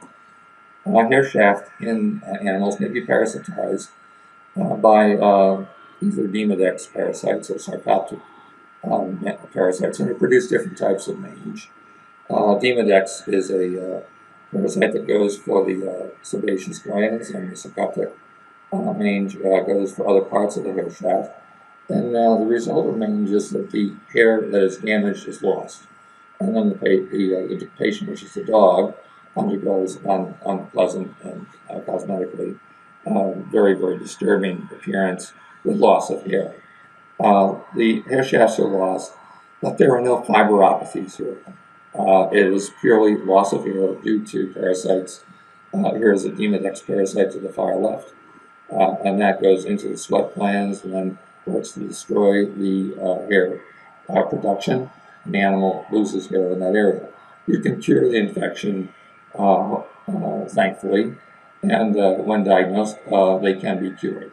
A hair shaft in animals may be parasitized uh, by uh, either Demodex parasites or sarcoptic um, parasites, and they produce different types of mange. Uh, Demodex is a parasite that goes for the sebaceous glands, and the sarcoptic mange goes for other parts of the hair shaft. And uh, the result remains is that the hair that is damaged is lost. And then the, the, uh, the patient, which is the dog, undergoes un, unpleasant and uh, cosmetically um, very, very disturbing appearance with loss of hair. Uh, the hair shafts are lost, but there are no fiberopathies here. Uh, it is purely loss of hair due to parasites. Uh, here is a Demodex parasite to the far left, and that goes into the sweat glands and then works to destroy the uh, hair uh, production, and animal loses hair in that area. You can cure the infection, uh, uh thankfully, and uh, when diagnosed, uh, they can be cured.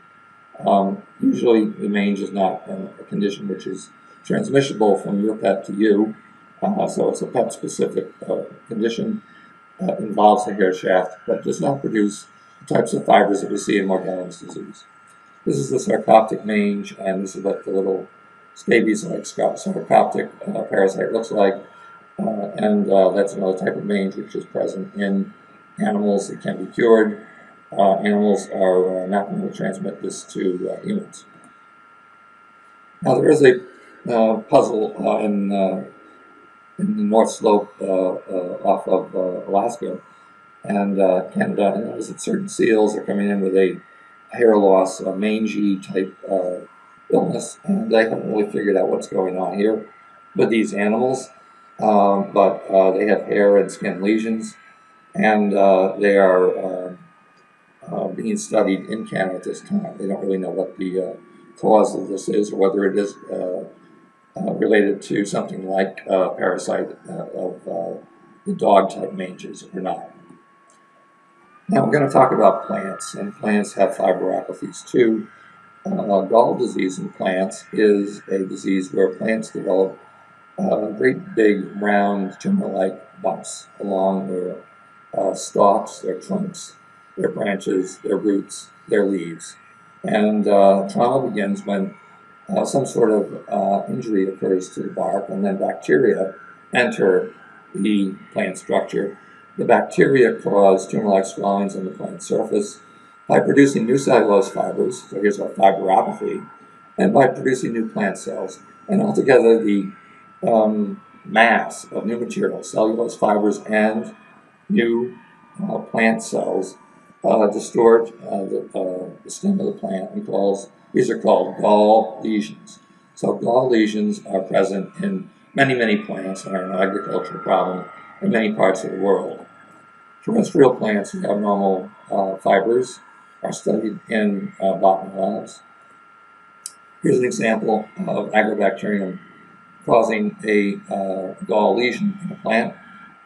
Um, usually, the mange is not a condition which is transmissible from your pet to you, so it's a pet-specific condition. involves the hair shaft, but does not produce the types of fibers that we see in Morgellons disease. This is the sarcoptic mange, and this is what the little scabies-like sarcoptic uh, parasite looks like. Uh, and uh, that's another type of mange which is present in animals that can be cured. Uh, animals are uh, not going to transmit this to uh, humans. Now there is a puzzle in, in the North Slope off of Alaska and Canada, and that is that certain seals are coming in with a hair loss, a mangy type uh, illness, and they haven't really figured out what's going on here with these animals. Um, but uh, they have hair and skin lesions, and uh, they are uh, uh, being studied in Canada at this time. They don't really know what the uh, cause of this is, or whether it is related to something like parasite of the dog type manges or not. Now we're going to talk about plants, and plants have fiberopathies too. Uh, gall disease in plants is a disease where plants develop uh, great big round tumor-like bumps along their uh, stalks, their trunks, their branches, their roots, their leaves. And uh, trauma begins when uh, some sort of uh, injury occurs to the bark and then bacteria enter the plant structure the bacteria cause tumor-like swellings on the plant surface by producing new cellulose fibers, so here's our fiberopathy, and by producing new plant cells. And altogether, the um, mass of new material, cellulose fibers and new uh, plant cells, uh, distort uh, the, uh, the, stem of the plant and calls, these are called gall lesions. So gall lesions are present in many, many plants and are an agricultural problem in many parts of the world. Terrestrial plants with abnormal uh, fibers are studied in uh, botany labs. Here's an example of agrobacterium causing a uh, gall lesion in a plant.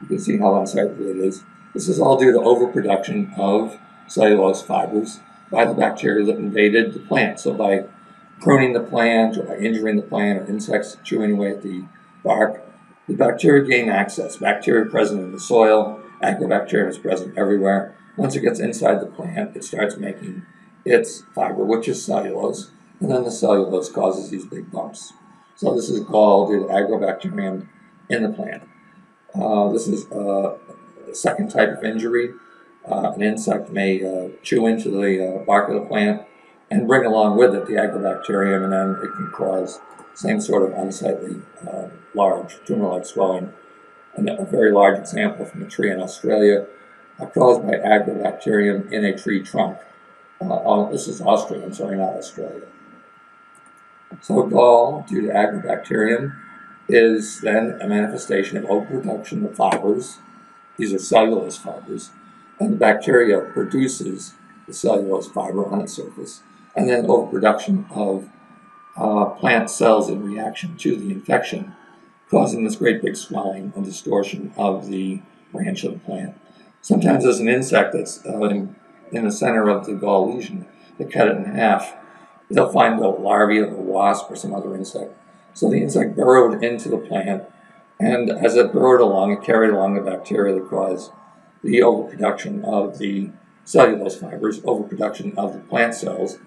You can see how unsightly it is. This is all due to overproduction of cellulose fibers by the bacteria that invaded the plant. So by pruning the plant or by injuring the plant or insects chewing away at the bark, the bacteria gain access. Bacteria present in the soil, Agrobacterium is present everywhere. Once it gets inside the plant, it starts making its fiber, which is cellulose, and then the cellulose causes these big bumps. So this is called the agrobacterium in the plant. Uh, this is a second type of injury. Uh, an insect may uh, chew into the uh, bark of the plant and bring along with it the agrobacterium, and then it can cause same sort of unsightly, uh, large tumor-like swelling a very large example from a tree in Australia uh, caused by agrobacterium in a tree trunk. Uh, this is Austria, I'm sorry, not Australia. So gall, due to agrobacterium, is then a manifestation of overproduction of fibers. These are cellulose fibers. And the bacteria produces the cellulose fiber on its surface. And then overproduction of uh, plant cells in reaction to the infection, causing this great big swelling and distortion of the branch of the plant. Sometimes there's an insect that's uh, in, in the center of the gall lesion. They cut it in half. They'll find the larvae of a wasp or some other insect. So the insect burrowed into the plant, and as it burrowed along, it carried along the bacteria that caused the overproduction of the cellulose fibers, overproduction of the plant cells,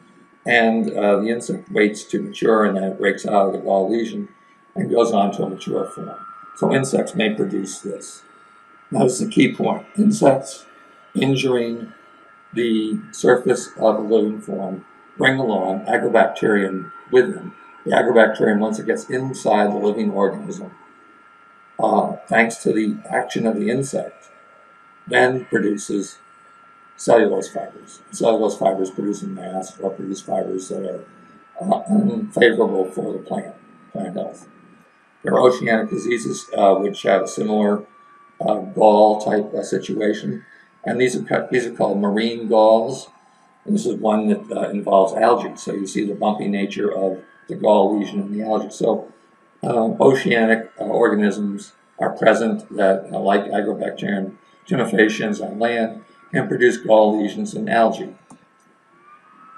and uh, the insect waits to mature and then it breaks out of the gall lesion and goes on to a mature form. So insects may produce this. This is the key point. Insects injuring the surface of a living form bring along agrobacterium with them. The agrobacterium, once it gets inside the living organism, uh, thanks to the action of the insect, then produces cellulose fibers. Cellulose fibers produce a mass or produce fibers that are uh, unfavorable for the plant, plant health. There are oceanic diseases uh, which have a similar uh, gall type uh, situation, and these are these are called marine galls. And this is one that uh, involves algae. So you see the bumpy nature of the gall lesion in the algae. So um, oceanic uh, organisms are present that, like agrobacterium tumefaciens on land, can produce gall lesions in algae.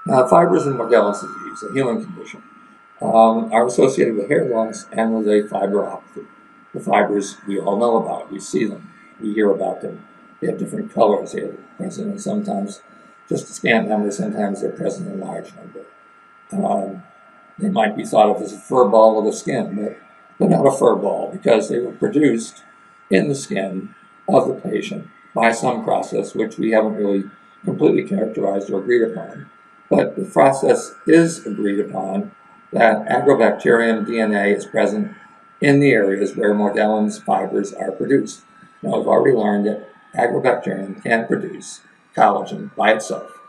Now, fibers in Morgellons disease, a healing condition, um, are associated with hair loss and with a fiberopathy. The fibers we all know about, we see them, we hear about them. They have different colors, they are present in sometimes just a scant number, sometimes they're present in a large number. Um, they might be thought of as a fur ball of the skin, but they're not a fur ball because they were produced in the skin of the patient by some process which we haven't really completely characterized or agreed upon. But the process is agreed upon that agrobacterium DNA is present in the areas where Morgellons fibers are produced. Now, we've already learned that agrobacterium can produce collagen by itself,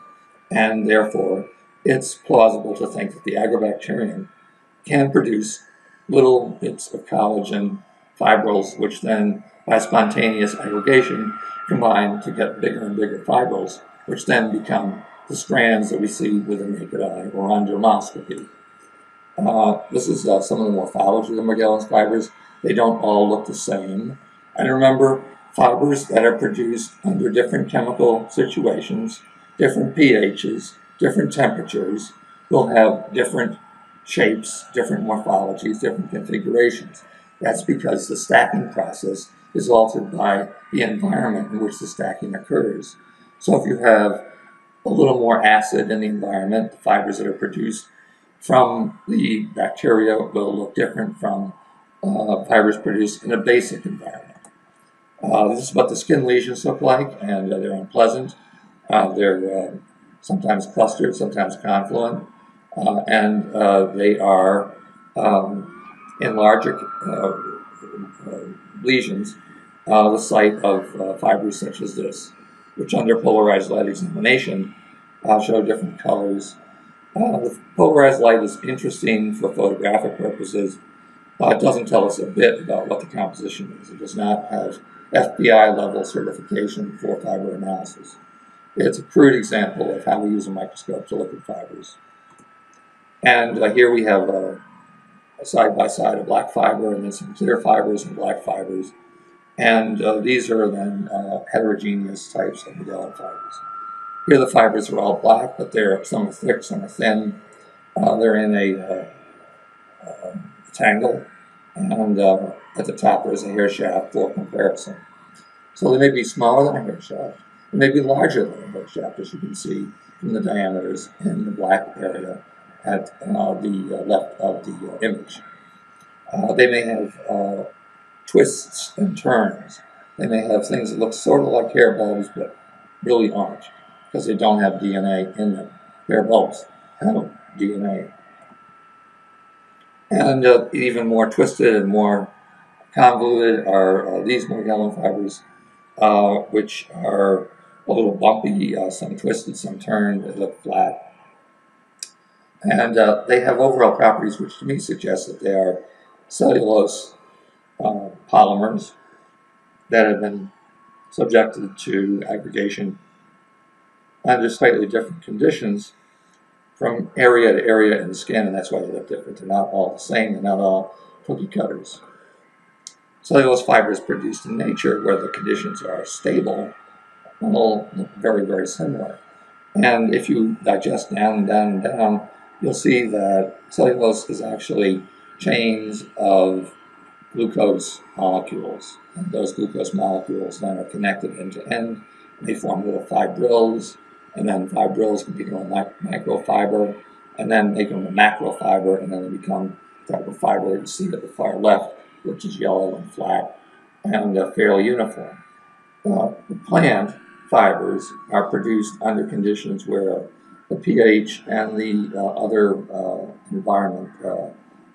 and therefore it's plausible to think that the agrobacterium can produce little bits of collagen fibrils, which then, by spontaneous aggregation, combine to get bigger and bigger fibrils, which then become the strands that we see with the naked eye or under dermoscopy. Uh, this is uh, some of the morphology of the Morgellons fibers. They don't all look the same. And remember, fibers that are produced under different chemical situations, different pHs, different temperatures, will have different shapes, different morphologies, different configurations. That's because the stacking process is altered by the environment in which the stacking occurs. So if you have a little more acid in the environment, the fibers that are produced from the bacteria will look different from uh, fibers produced in a basic environment. Uh, this is what the skin lesions look like, and uh, they're unpleasant. Uh, they're uh, sometimes clustered, sometimes confluent, uh, and they are um, in larger lesions the site of fibers such as this, which under polarized light examination show different colors. Uh, the polarized light is interesting for photographic purposes. Uh, it doesn't tell us a bit about what the composition is. It does not have FBI level certification for fiber analysis. It's a crude example of how we use a microscope to look at fibers. And uh, here we have a side by side a black fiber and then some clear fibers and black fibers. And uh, these are then uh, heterogeneous types of Morgellon fibers. Here the fibers are all black, but they're some are thick, some are thin. Uh, they're in a uh, uh, tangle, and uh, at the top there's a hair shaft for comparison. So they may be smaller than a hair shaft. They may be larger than a hair shaft, as you can see from the diameters in the black area at uh, the left of the image. they may have twists and turns. They may have things that look sort of like hair bulbs, but really aren't, because they don't have DNA in them. Hair bulbs have DNA. And uh, even more twisted and more convoluted are uh, these Morgellon fibers, uh, which are a little bumpy, some twisted, some turned, they look flat. And uh, they have overall properties which to me suggest that they are cellulose uh, polymers that have been subjected to aggregation under slightly different conditions from area to area in the skin, and that's why they look different. They're not all the same, they're not all cookie cutters. Cellulose fibers produced in nature, where the conditions are stable, all look very, very similar. And if you digest down and down and down, you'll see that cellulose is actually chains of glucose molecules. And those glucose molecules then are connected end to end. They form little fibrils, and then fibrils can become microfiber, and then they become a macrofiber, and then they become type of fiber you see at the far left, which is yellow and flat and uh, fairly uniform. Uh, the plant fibers are produced under conditions where the pH and the uh, other uh, environment uh,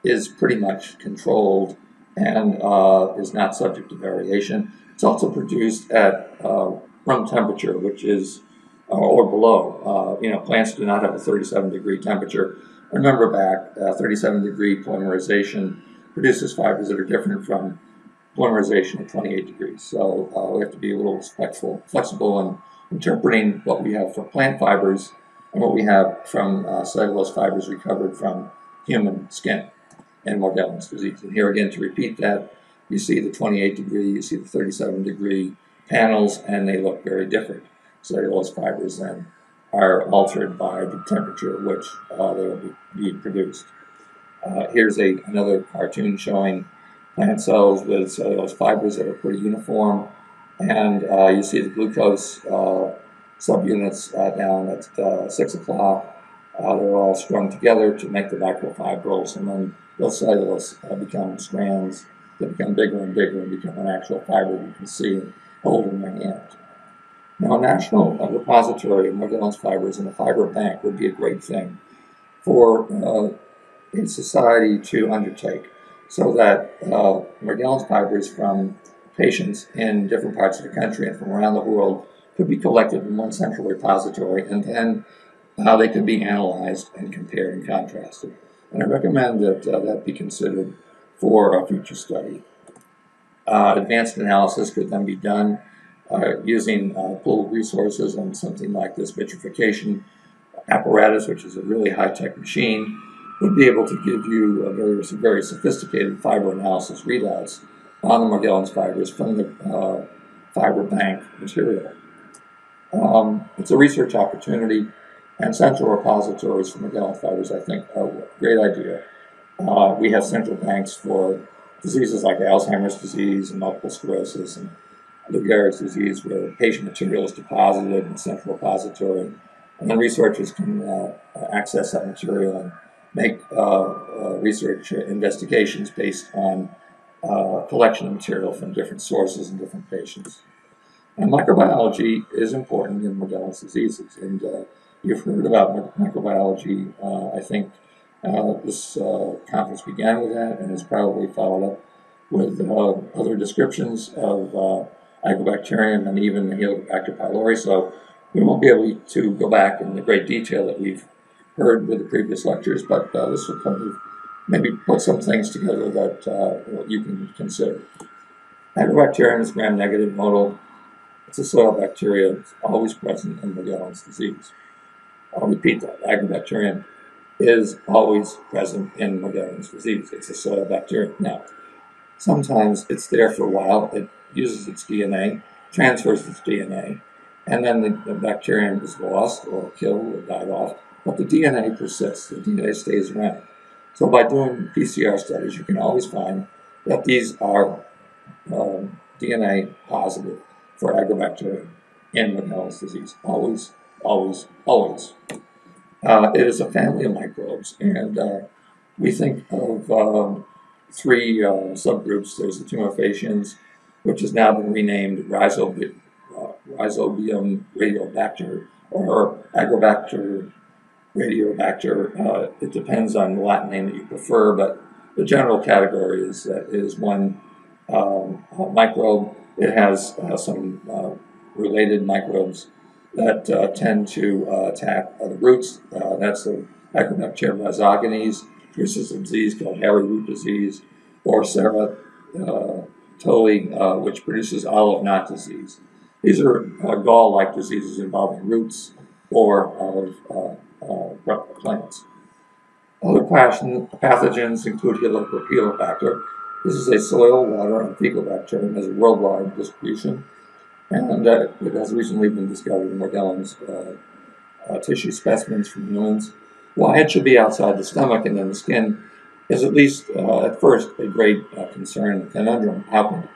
is pretty much controlled and uh, is not subject to variation. It's also produced at room temperature, which is or below. you know, plants do not have a 37 degree temperature. Remember back, 37 degree polymerization produces fibers that are different from polymerization at 28 degrees. So uh, we have to be a little flexible, flexible in interpreting what we have for plant fibers and what we have from uh, cellulose fibers recovered from human skin and Morgellons disease. And here again, to repeat that, you see the 28 degree, you see the 37 degree panels, and they look very different. Cellulose fibers then are altered by the temperature at which uh, they will be being produced. Uh, here's a, another cartoon showing plant cells with cellulose fibers that are pretty uniform. And uh, you see the glucose uh, subunits uh, down at uh, 6 o'clock. They're all strung together to make the microfibrils, and then those cellulose become strands that become bigger and bigger and become an actual fiber you can see and hold in your hand. Now, a national repository of Morgellons fibers and a fiber bank would be a great thing for in society to undertake so that uh, fibers from patients in different parts of the country and from around the world could be collected in one central repository and then how they could be analyzed and compared and contrasted. And I recommend that uh, that be considered for a future study. Uh, advanced analysis could then be done uh, using uh, pooled resources on something like this vitrification apparatus, which is a really high-tech machine, would be able to give you a very, very sophisticated fiber analysis readouts on the Morgellons fibers from the uh, fiber bank material. Um, it's a research opportunity, and central repositories for Morgellons fibers, I think, are a great idea. Uh, we have central banks for diseases like Alzheimer's disease and multiple sclerosis and Lou Gehrig's disease, where patient material is deposited in a central repository, and then researchers can uh, access that material and make uh, uh, research investigations based on uh, collection of material from different sources and different patients. And microbiology is important in Morgellons diseases. And uh, you've heard about microbiology. Uh, I think uh, this conference began with that and is probably followed up with other descriptions of Agrobacterium and even the Helicobacter pylori. So we won't be able to go back in the great detail that we've heard with the previous lectures, but uh, this will kind of maybe put some things together that uh, you can consider. Agrobacterium is gram-negative modal. It's a soil bacteria that's always present in Morgellons disease. I'll repeat that. Agrobacterium is always present in Morgellons disease. It's a soil bacterium. Now, sometimes it's there for a while. It uses its DNA, transfers its DNA, and then the, the bacterium is lost or killed or died off but the DNA persists, the DNA stays around. So by doing PCR studies, you can always find that these are um, DNA positive for Agrobacterium in Morgellons disease. Always, always, always. Uh, it is a family of microbes, and uh, we think of um, three uh, subgroups. There's the tumefaciens, which has now been renamed Rhizobium, uh, Rhizobium radiobacter or Agrobacter Radiobacter. Uh, it depends on the Latin name that you prefer, but the general category is uh, is one um, microbe. It has uh, some uh, related microbes that uh, tend to uh, attack the roots. that's the Agrobacterium rhizogenes, produces a disease called hairy root disease, or Ceratoli, uh, uh, which produces olive knot disease. These are uh, gall-like diseases involving roots or of uh, uh, plants. Other pathogens include Helicobacter. This is a soil, water, and fecal bacterium, has a worldwide distribution, and uh, it has recently been discovered in Morgellons uh, tissue specimens from humans. Why it should be outside the stomach and in the skin is at least uh, at first a great uh, concern and conundrum. How could,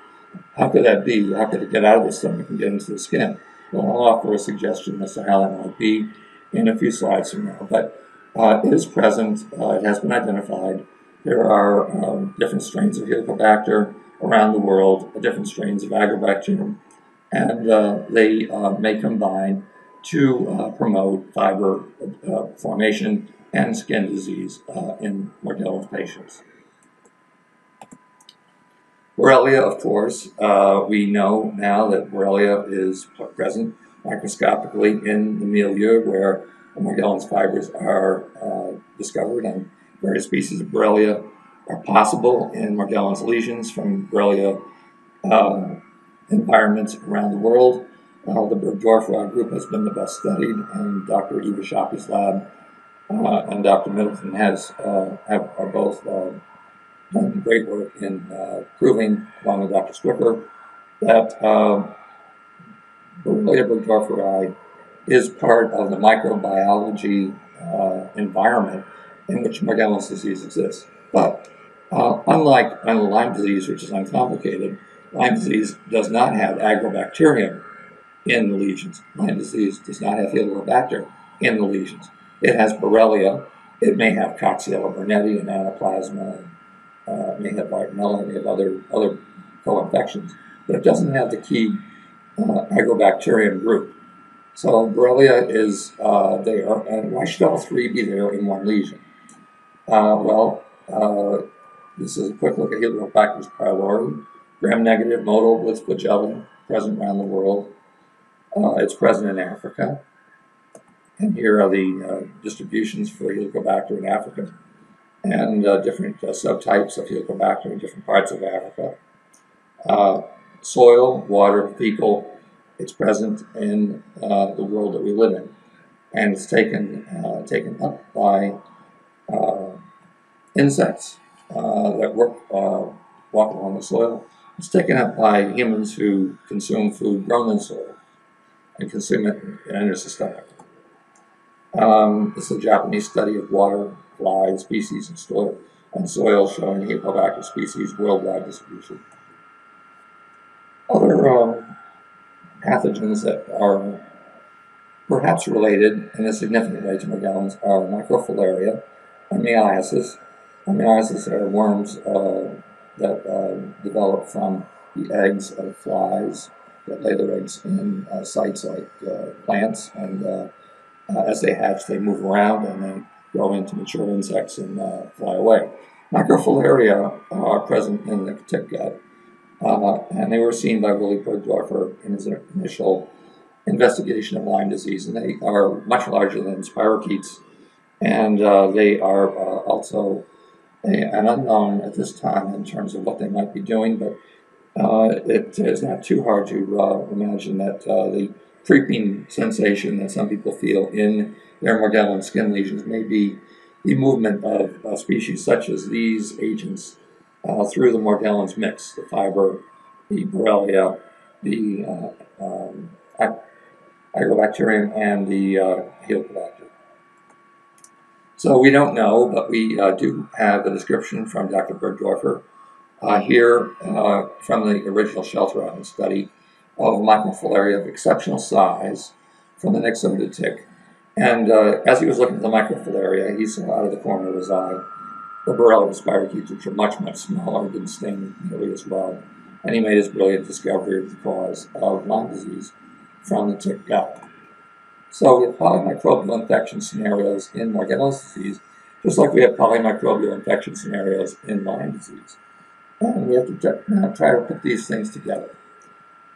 how could that be? How could it get out of the stomach and get into the skin? Well, I'll offer a suggestion as to how that might be in a few slides from now. But uh, it is present, uh, it has been identified. There are um, different strains of Helicobacter around the world, different strains of Agrobacterium, and uh, they uh, may combine to promote fiber formation and skin disease uh, in Morgellons patients. Borrelia, of course, uh, we know now that Borrelia is present microscopically in the milieu where Morgellons fibers are uh, discovered, and various species of Borrelia are possible in Morgellons lesions from Borrelia uh, environments around the world. Uh, the burgdorferi group has been the best studied, and Dr. Eva Sapi's lab uh, and Dr. Middelveen has uh, have, are both uh, done great work in uh, proving, along with Dr. Swiffer, that uh, Borrelia burgdorferi is part of the microbiology uh, environment in which Morgellons disease exists. But unlike Lyme disease, which is uncomplicated, Lyme disease does not have agrobacterium in the lesions. Lyme disease does not have Helicobacter in the lesions. It has Borrelia. It may have Coxiella burnetii and Anaplasma. Uh, may have Bartonella. May have other other co-infections, but it doesn't have the key uh, Agrobacterium group. So Borrelia is uh, there, and why should all three be there in one lesion? Uh, well, uh, this is a quick look at Helicobacter pylori, gram-negative motile with flagellum, present around the world. Uh, it's present in Africa. And here are the uh, distributions for Helicobacter in Africa and uh, different uh, subtypes of Helicobacter in different parts of Africa. Uh, soil, water, fecal, it's present in uh, the world that we live in. And it's taken, uh, taken up by insects that work, walk along the soil. It's taken up by humans who consume food grown in soil and consume it and enters the stomach. Um, this is a Japanese study of water, fly species, and soil, and soil showing Helicobacter species worldwide distribution. Other um, pathogens that are perhaps related in a significant way to Morgellons are microfilaria and myiasis. Myiasis are worms uh, that uh, develop from the eggs of flies that lay their eggs in uh, sites like uh, plants and uh, as they hatch, they move around and they grow into mature insects and uh, fly away. Microfilaria are present in the gut, uh, and they were seen by Willy Burgdorfer in his initial investigation of Lyme disease, and they are much larger than spirochetes, and uh, they are uh, also a, an unknown at this time in terms of what they might be doing, but uh, it is not too hard to imagine that the creeping sensation that some people feel in their Morgellon skin lesions may be the movement of species such as these agents uh, through the Morgellons mix, the fiber, the Borrelia, the uh, um, Agrobacterium, and the uh, Helicobacter. So we don't know, but we uh, do have a description from Dr. Burgdorfer uh, here uh, from the original Shelter Island study of microfilaria of exceptional size from the Nixoid tick. And uh, as he was looking at the microfilaria, he saw out of the corner of his eye the Borrelia spirochetes, which are much, much smaller, didn't sting nearly as well. And he made his brilliant discovery of the cause of Lyme disease from the tick gut. So we have polymicrobial infection scenarios in Morgellons disease, just like we have polymicrobial infection scenarios in Lyme disease. And we have to try to put these things together.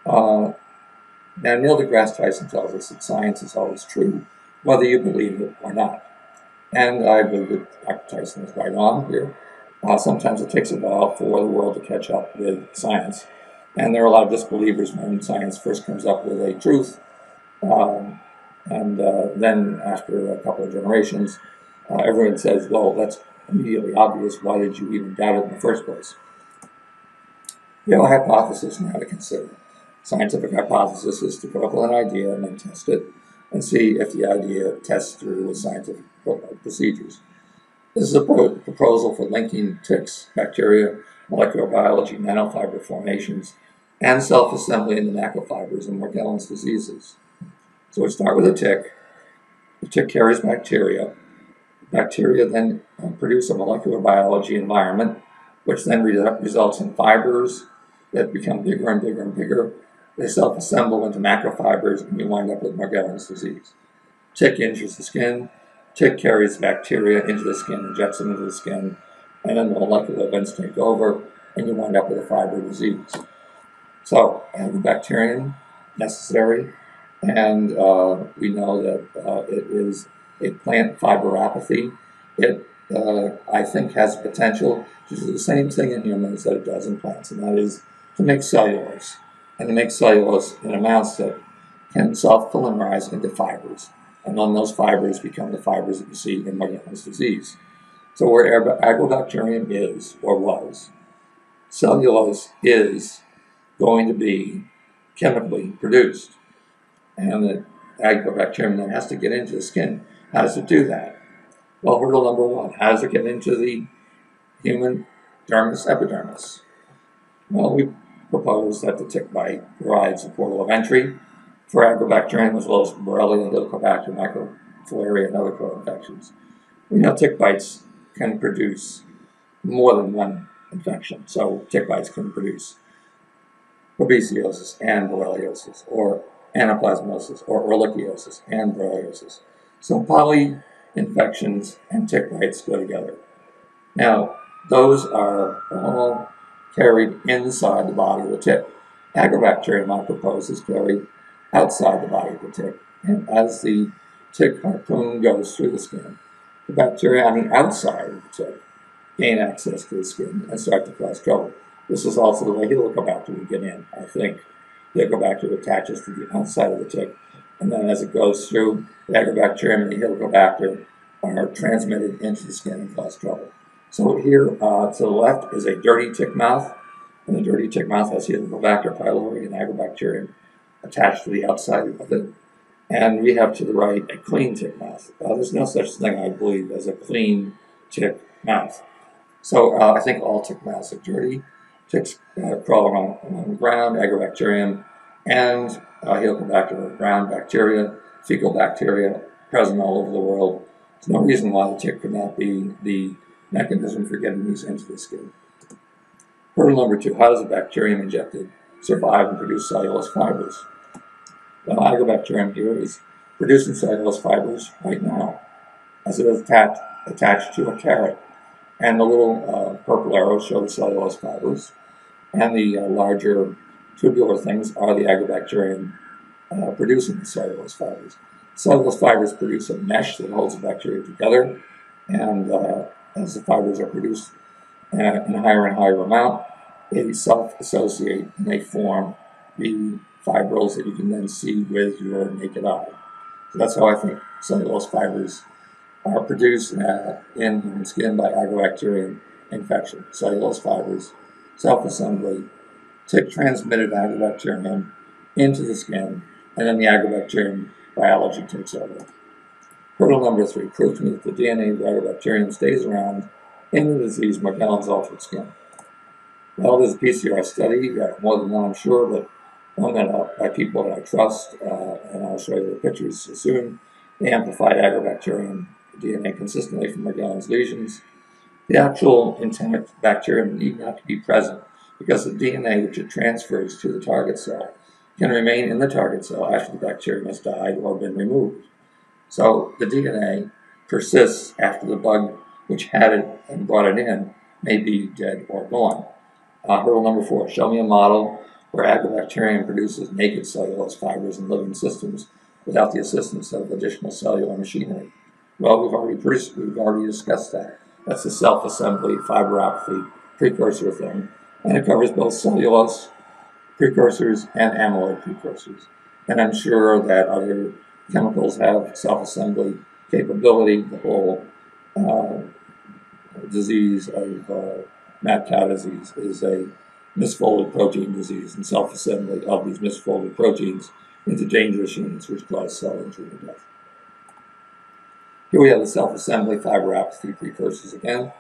Uh, now, Neil deGrasse Tyson tells us that science is always true, whether you believe it or not. And I believe that Dr. Tyson is right on here. Uh, sometimes it takes a while for the world to catch up with science. And there are a lot of disbelievers when science first comes up with a truth. Um, and uh, then, after a couple of generations, uh, everyone says, well, that's immediately obvious. Why did you even doubt it in the first place? We have a hypothesis now to consider. Scientific hypothesis is to come up an idea and then test it and see if the idea tests through with scientific procedures. This is a pro proposal for linking ticks, bacteria, molecular biology, nanofiber formations, and self-assembly in the macrofibers in Morgellons diseases. So we start with a tick. The tick carries bacteria. Bacteria then uh, produce a molecular biology environment, which then re results in fibers that become bigger and bigger and bigger. They self-assemble into macrofibers, and you wind up with Morgellons disease. Tick injures the skin. Tick carries bacteria into the skin, injects them into the skin, and then the molecular events take over, and you wind up with a fiber disease. So, the bacterium necessary and uh, we know that uh, it is a plant fiberopathy. It, uh, I think, has potential to do the same thing in humans that it does in plants, and that is to make cellulose, and to make cellulose in amounts that can self-polymerize into fibers, and then those fibers become the fibers that you see in Morgellons disease. So where agrobacterium is, or was, cellulose is going to be chemically produced and the agrobacterium then has to get into the skin. How does it do that? Well, hurdle number one, how does it get into the human dermis epidermis? Well, we propose that the tick bite provides a portal of entry for agrobacterium as well as Borrelia, Helicobacter, microfilariae, and other co-infections. We know tick bites can produce more than one infection, so tick bites can produce babesiosis and borreliosis, or anaplasmosis or ehrlichiosis and borreliosis. So poly-infections and tick bites go together. Now, those are all carried inside the body of the tick. Agrobacterium, I propose, is carried outside the body of the tick. And as the tick harpoon goes through the skin, the bacteria on the outside of the tick gain access to the skin and start to cause trouble. This is also the way Helicobacter get in, I think the Agrobacter attaches to the outside of the tick. And then as it goes through, the Agrobacterium and the Helicobacter are transmitted into the skin and cause trouble. So here uh, to the left is a dirty tick mouth, and the dirty tick mouth has Helicobacter pylori and Agrobacterium attached to the outside of it. And we have to the right a clean tick mouth. Uh, there's no such thing, I believe, as a clean tick mouth. So uh, I think all tick mouths are dirty ticks uh, crawl around, on the ground, agrobacterium, and uh, helicobacter, ground bacteria, fecal bacteria present all over the world. There's no reason why the tick could not be the mechanism for getting these into the skin. Hurdle number two, how does a bacterium injected survive and produce cellulose fibers? Well, agrobacterium here is producing cellulose fibers right now as it is attached, attached to a carrot. And the little uh, purple arrows show the cellulose fibers and the uh, larger tubular things are the agrobacterium uh, producing the cellulose fibers. Cellulose fibers produce a mesh that holds the bacteria together, and uh, as the fibers are produced in a higher and higher amount, they self-associate and they form the fibrils that you can then see with your naked eye. So that's how I think cellulose fibers are produced uh, in human skin by agrobacterium infection. Cellulose fibers self-assembly to transmitted agrobacterium into the skin, and then the agrobacterium biology takes over. Hurdle number three, prove to me that the DNA of the agrobacterium stays around in the disease Morgellons altered skin. Well, this a PCR study, more than one I'm sure, but one that by people that I trust, uh, and I'll show you the pictures soon. Amplified agrobacterium DNA consistently from Morgellons lesions the actual intact bacterium need not to be present because the DNA which it transfers to the target cell can remain in the target cell after the bacterium has died or been removed. So the DNA persists after the bug which had it and brought it in may be dead or gone. Uh, hurdle number four, show me a model where agrobacterium produces naked cellulose fibers in living systems without the assistance of additional cellular machinery. Well, we've already we've already discussed that. That's the self-assembly fiberopathy precursor thing, and it covers both cellulose precursors and amyloid precursors. And I'm sure that other chemicals have self-assembly capability. The whole uh, disease of uh, cow disease is a misfolded protein disease and self-assembly of these misfolded proteins into dangerous units which cause cell injury and death. Here we have the self-assembly fiberopathy precursors again,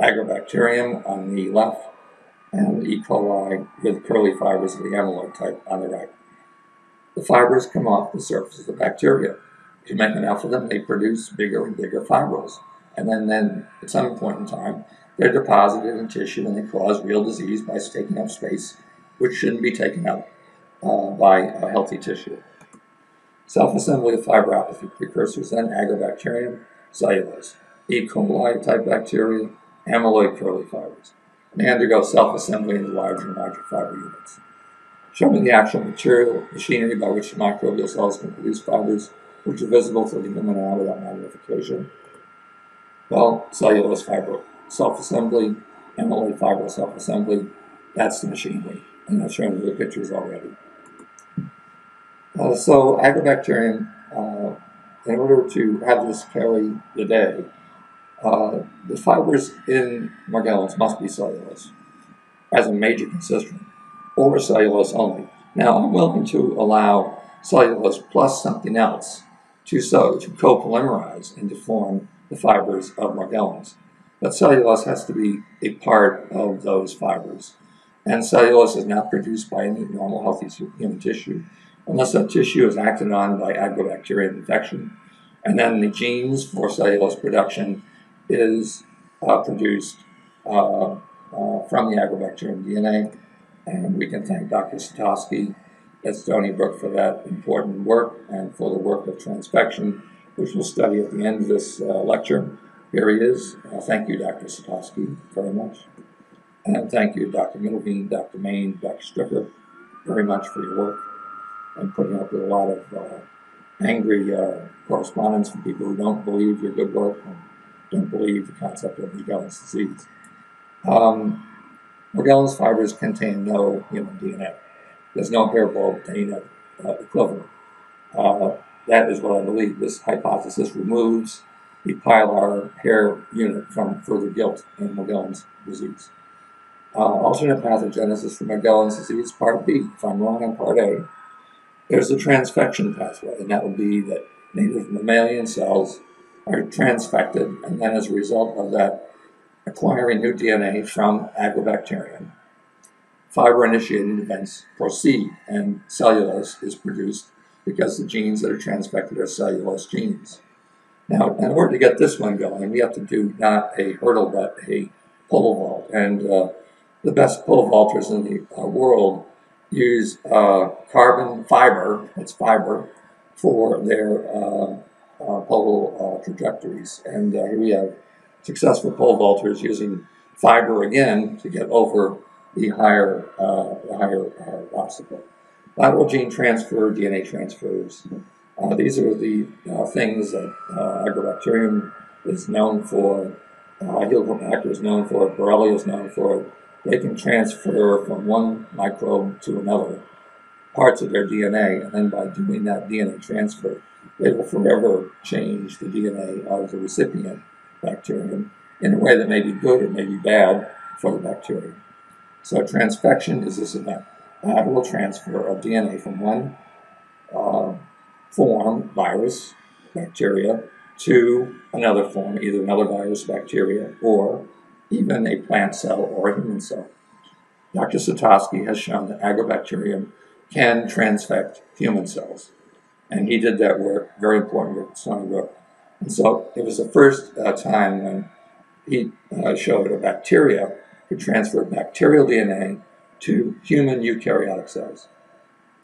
agrobacterium on the left, and E. coli with curli fibers of the amyloid type on the right. The fibers come off the surface of the bacteria. If you make enough of them, they produce bigger and bigger fibrils. And then, then at some point in time, they're deposited in tissue and they cause real disease by taking up space, which shouldn't be taken up uh, by a healthy tissue. Self-assembly of fiberopathy precursors, then agrobacterium, cellulose, E. coli type bacteria, amyloid curli fibers. They undergo self-assembly into larger and larger fiber units. Show me the actual material, machinery by which microbial cells can produce fibers, which are visible to the human eye without magnification. Well, cellulose fiber self-assembly, amyloid fiber self-assembly, that's the machinery. And I've shown you the pictures already. Uh, so agrobacterium, uh, in order to have this carry the day, uh, the fibers in Morgellons must be cellulose as a major constituent, or cellulose only. Now, I'm willing to allow cellulose plus something else to so to co-polymerize and to form the fibers of Morgellons. But cellulose has to be a part of those fibers. And cellulose is not produced by any normal healthy human tissue unless that tissue is acted on by agrobacterial infection. And then the genes for cellulose production is uh, produced uh, uh, from the agrobacterium DNA. And we can thank Dr. Citovsky at Stony Brook for that important work and for the work of transfection, which we'll study at the end of this uh, lecture. Here he is. Uh, thank you, Dr. Citovsky, very much. And thank you, Dr. Middelveen, Dr. Mayne, Dr. Stricker, very much for your work and putting up with a lot of uh, angry correspondence from people who don't believe your good work and don't believe the concept of the Morgellons disease. Um, Morgellons fibers contain no human DNA. There's no hair bulb DNA uh, equivalent. Uh, that is what I believe. This hypothesis removes the pilar hair unit from further guilt in Morgellons disease. Uh, alternate pathogenesis for Morgellons disease, part B. If I'm wrong on part A, there's a transfection pathway, and that would be that native mammalian cells are transfected, and then as a result of that, acquiring new DNA from agrobacterium, fiber-initiated events proceed, and cellulose is produced because the genes that are transfected are cellulose genes. Now, in order to get this one going, we have to do not a hurdle, but a pole vault. And uh, the best pole vaulters in the uh, world use uh, carbon fiber, it's fiber, for their uh, uh, pole uh, trajectories. And uh, here we have successful pole vaulters using fiber again to get over the higher, the higher obstacle. Lateral gene transfer, DNA transfers. Uh, these are the uh, things that uh, Agrobacterium is known for, uh, Helicobacter is known for, Borrelia is known for. They can transfer from one microbe to another parts of their DNA, and then by doing that DNA transfer, it will forever change the DNA of the recipient bacterium in a way that may be good or may be bad for the bacterium. So transfection is this event, lateral transfer of DNA from one uh, form, virus, bacteria, to another form, either another virus, bacteria, or even a plant cell or a human cell. Dr. Citovsky has shown that agrobacterium can transfect human cells and he did that work, very important work Brook. And so it was the first uh, time when he uh, showed a bacteria could transfer bacterial DNA to human eukaryotic cells.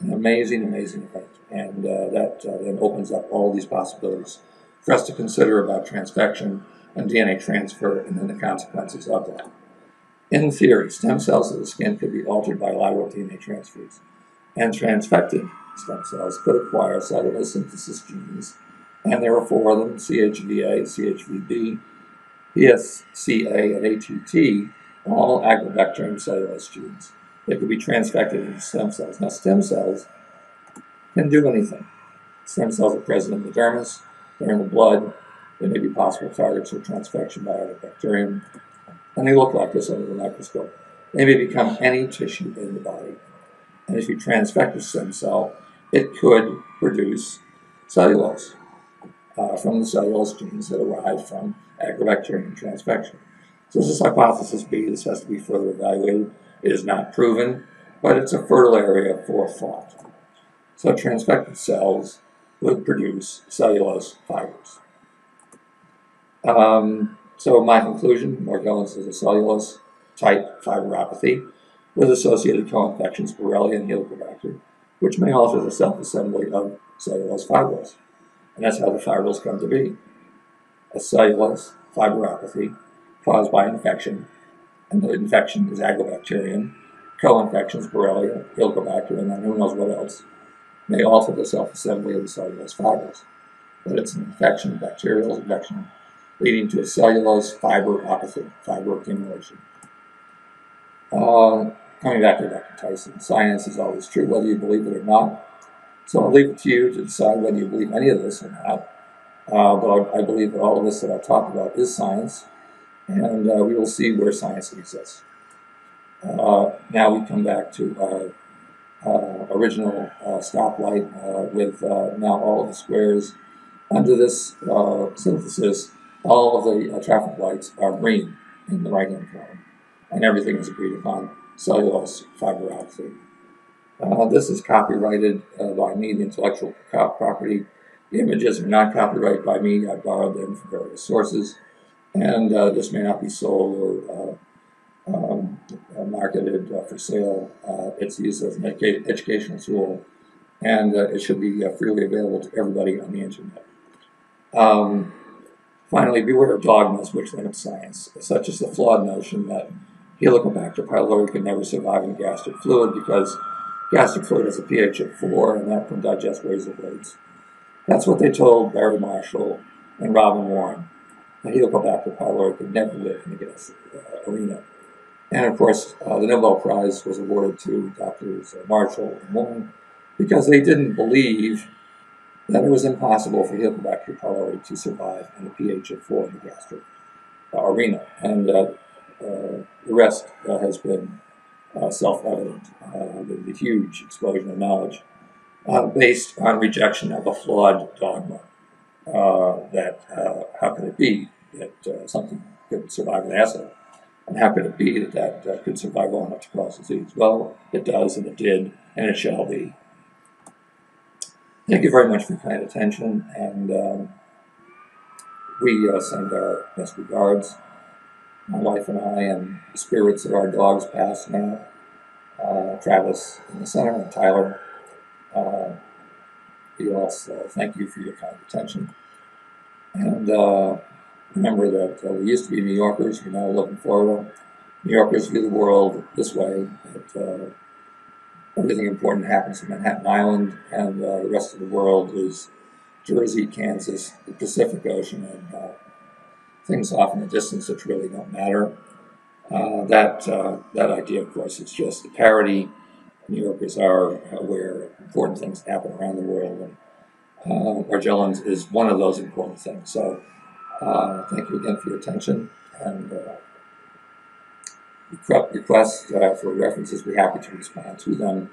An amazing, amazing event. And uh, that uh, then opens up all these possibilities for us to consider about transfection and DNA transfer and then the consequences of that. In theory, stem cells of the skin could be altered by lateral DNA transfers and transfected stem cells could acquire cellulose synthesis genes And there are four of them CHVA, CHVB, PSCA, and ATT, all agrobacterium cellulose genes. They could be transfected into stem cells. Now, stem cells can do anything. Stem cells are present in the dermis, they're in the blood, they may be possible targets for transfection by agrobacterium, bacterium, and they look like this under the microscope. They may become any tissue in the body. And if you transfect a stem cell, it could produce cellulose uh, from the cellulose genes that arrive from agrobacterium transfection. So this is hypothesis B. This has to be further evaluated. It is not proven, but it's a fertile area for thought. So transfected cells would produce cellulose fibers. Um, so my conclusion, Morgellons is a cellulose type fiberopathy with associated co-infections, Borrelia and Helicobacter, which may alter the self-assembly of cellulose fibrils. And that's how the fibrils come to be. A cellulose fiberopathy caused by infection, and the infection is agrobacterium, co-infections, Borrelia, Helicobacter, and then who knows what else, may alter the self-assembly of the cellulose fibers. But it's an infection, bacterial infection, leading to a cellulose fiberopathy, fiber accumulation. Uh, coming back to Dr. Tyson, science is always true, whether you believe it or not. So I'll leave it to you to decide whether you believe any of this or not. Uh, but I, I, believe that all of this that I've talked about is science, and uh, we will see where science leads us. Uh, now we come back to our uh, original uh, stoplight uh, with now all of the squares. Under this synthesis, all of the traffic lights are green in the right-hand column and everything is agreed upon. Cellulose fiberopathy. Uh, this is copyrighted uh, by me, the intellectual property. The images are not copyrighted by me. I borrowed them from various sources. And uh, this may not be sold or uh, um, marketed uh, for sale. Uh, it's used as an educational tool. And it should be freely available to everybody on the internet. Um, finally, beware of dogmas which limit science, such as the flawed notion that Helicobacter pylori can never survive in gastric fluid because gastric fluid has a pH of 4 and that can digest razor blades. That's what they told Barry Marshall and Robin Warren. The Helicobacter pylori could never live in the gas uh, arena. And of course, uh, the Nobel Prize was awarded to Drs. Marshall and Warren because they didn't believe that it was impossible for Helicobacter pylori to survive in a pH of 4 in the gastric uh, arena. And uh, uh, the rest uh, has been uh, self-evident, the, the, huge explosion of knowledge based on rejection of a flawed dogma that how could it be that something could survive an acid? And how could it be that that uh, could survive long enough to cause disease? Well, it does, and it did, and it shall be. Thank you very much for your kind attention, and um, we uh, send our best regards my wife and I, and the spirits of our dogs passed now. Uh, Travis in the center, and Tyler. Uh, we uh, thank you for your kind attention. And uh, remember that uh, we used to be New Yorkers, we now live in Florida. New Yorkers view the world this way that uh, everything important happens in Manhattan Island, and the rest of the world is Jersey, Kansas, the Pacific Ocean, and things off in the distance that really don't matter. Uh, that uh, that idea, of course, is just a parody. New Yorkers are of important things happen around the world, and uh, Morgellons is one of those important things. So, uh, thank you again for your attention, and uh, requests for references, we're happy to respond to them.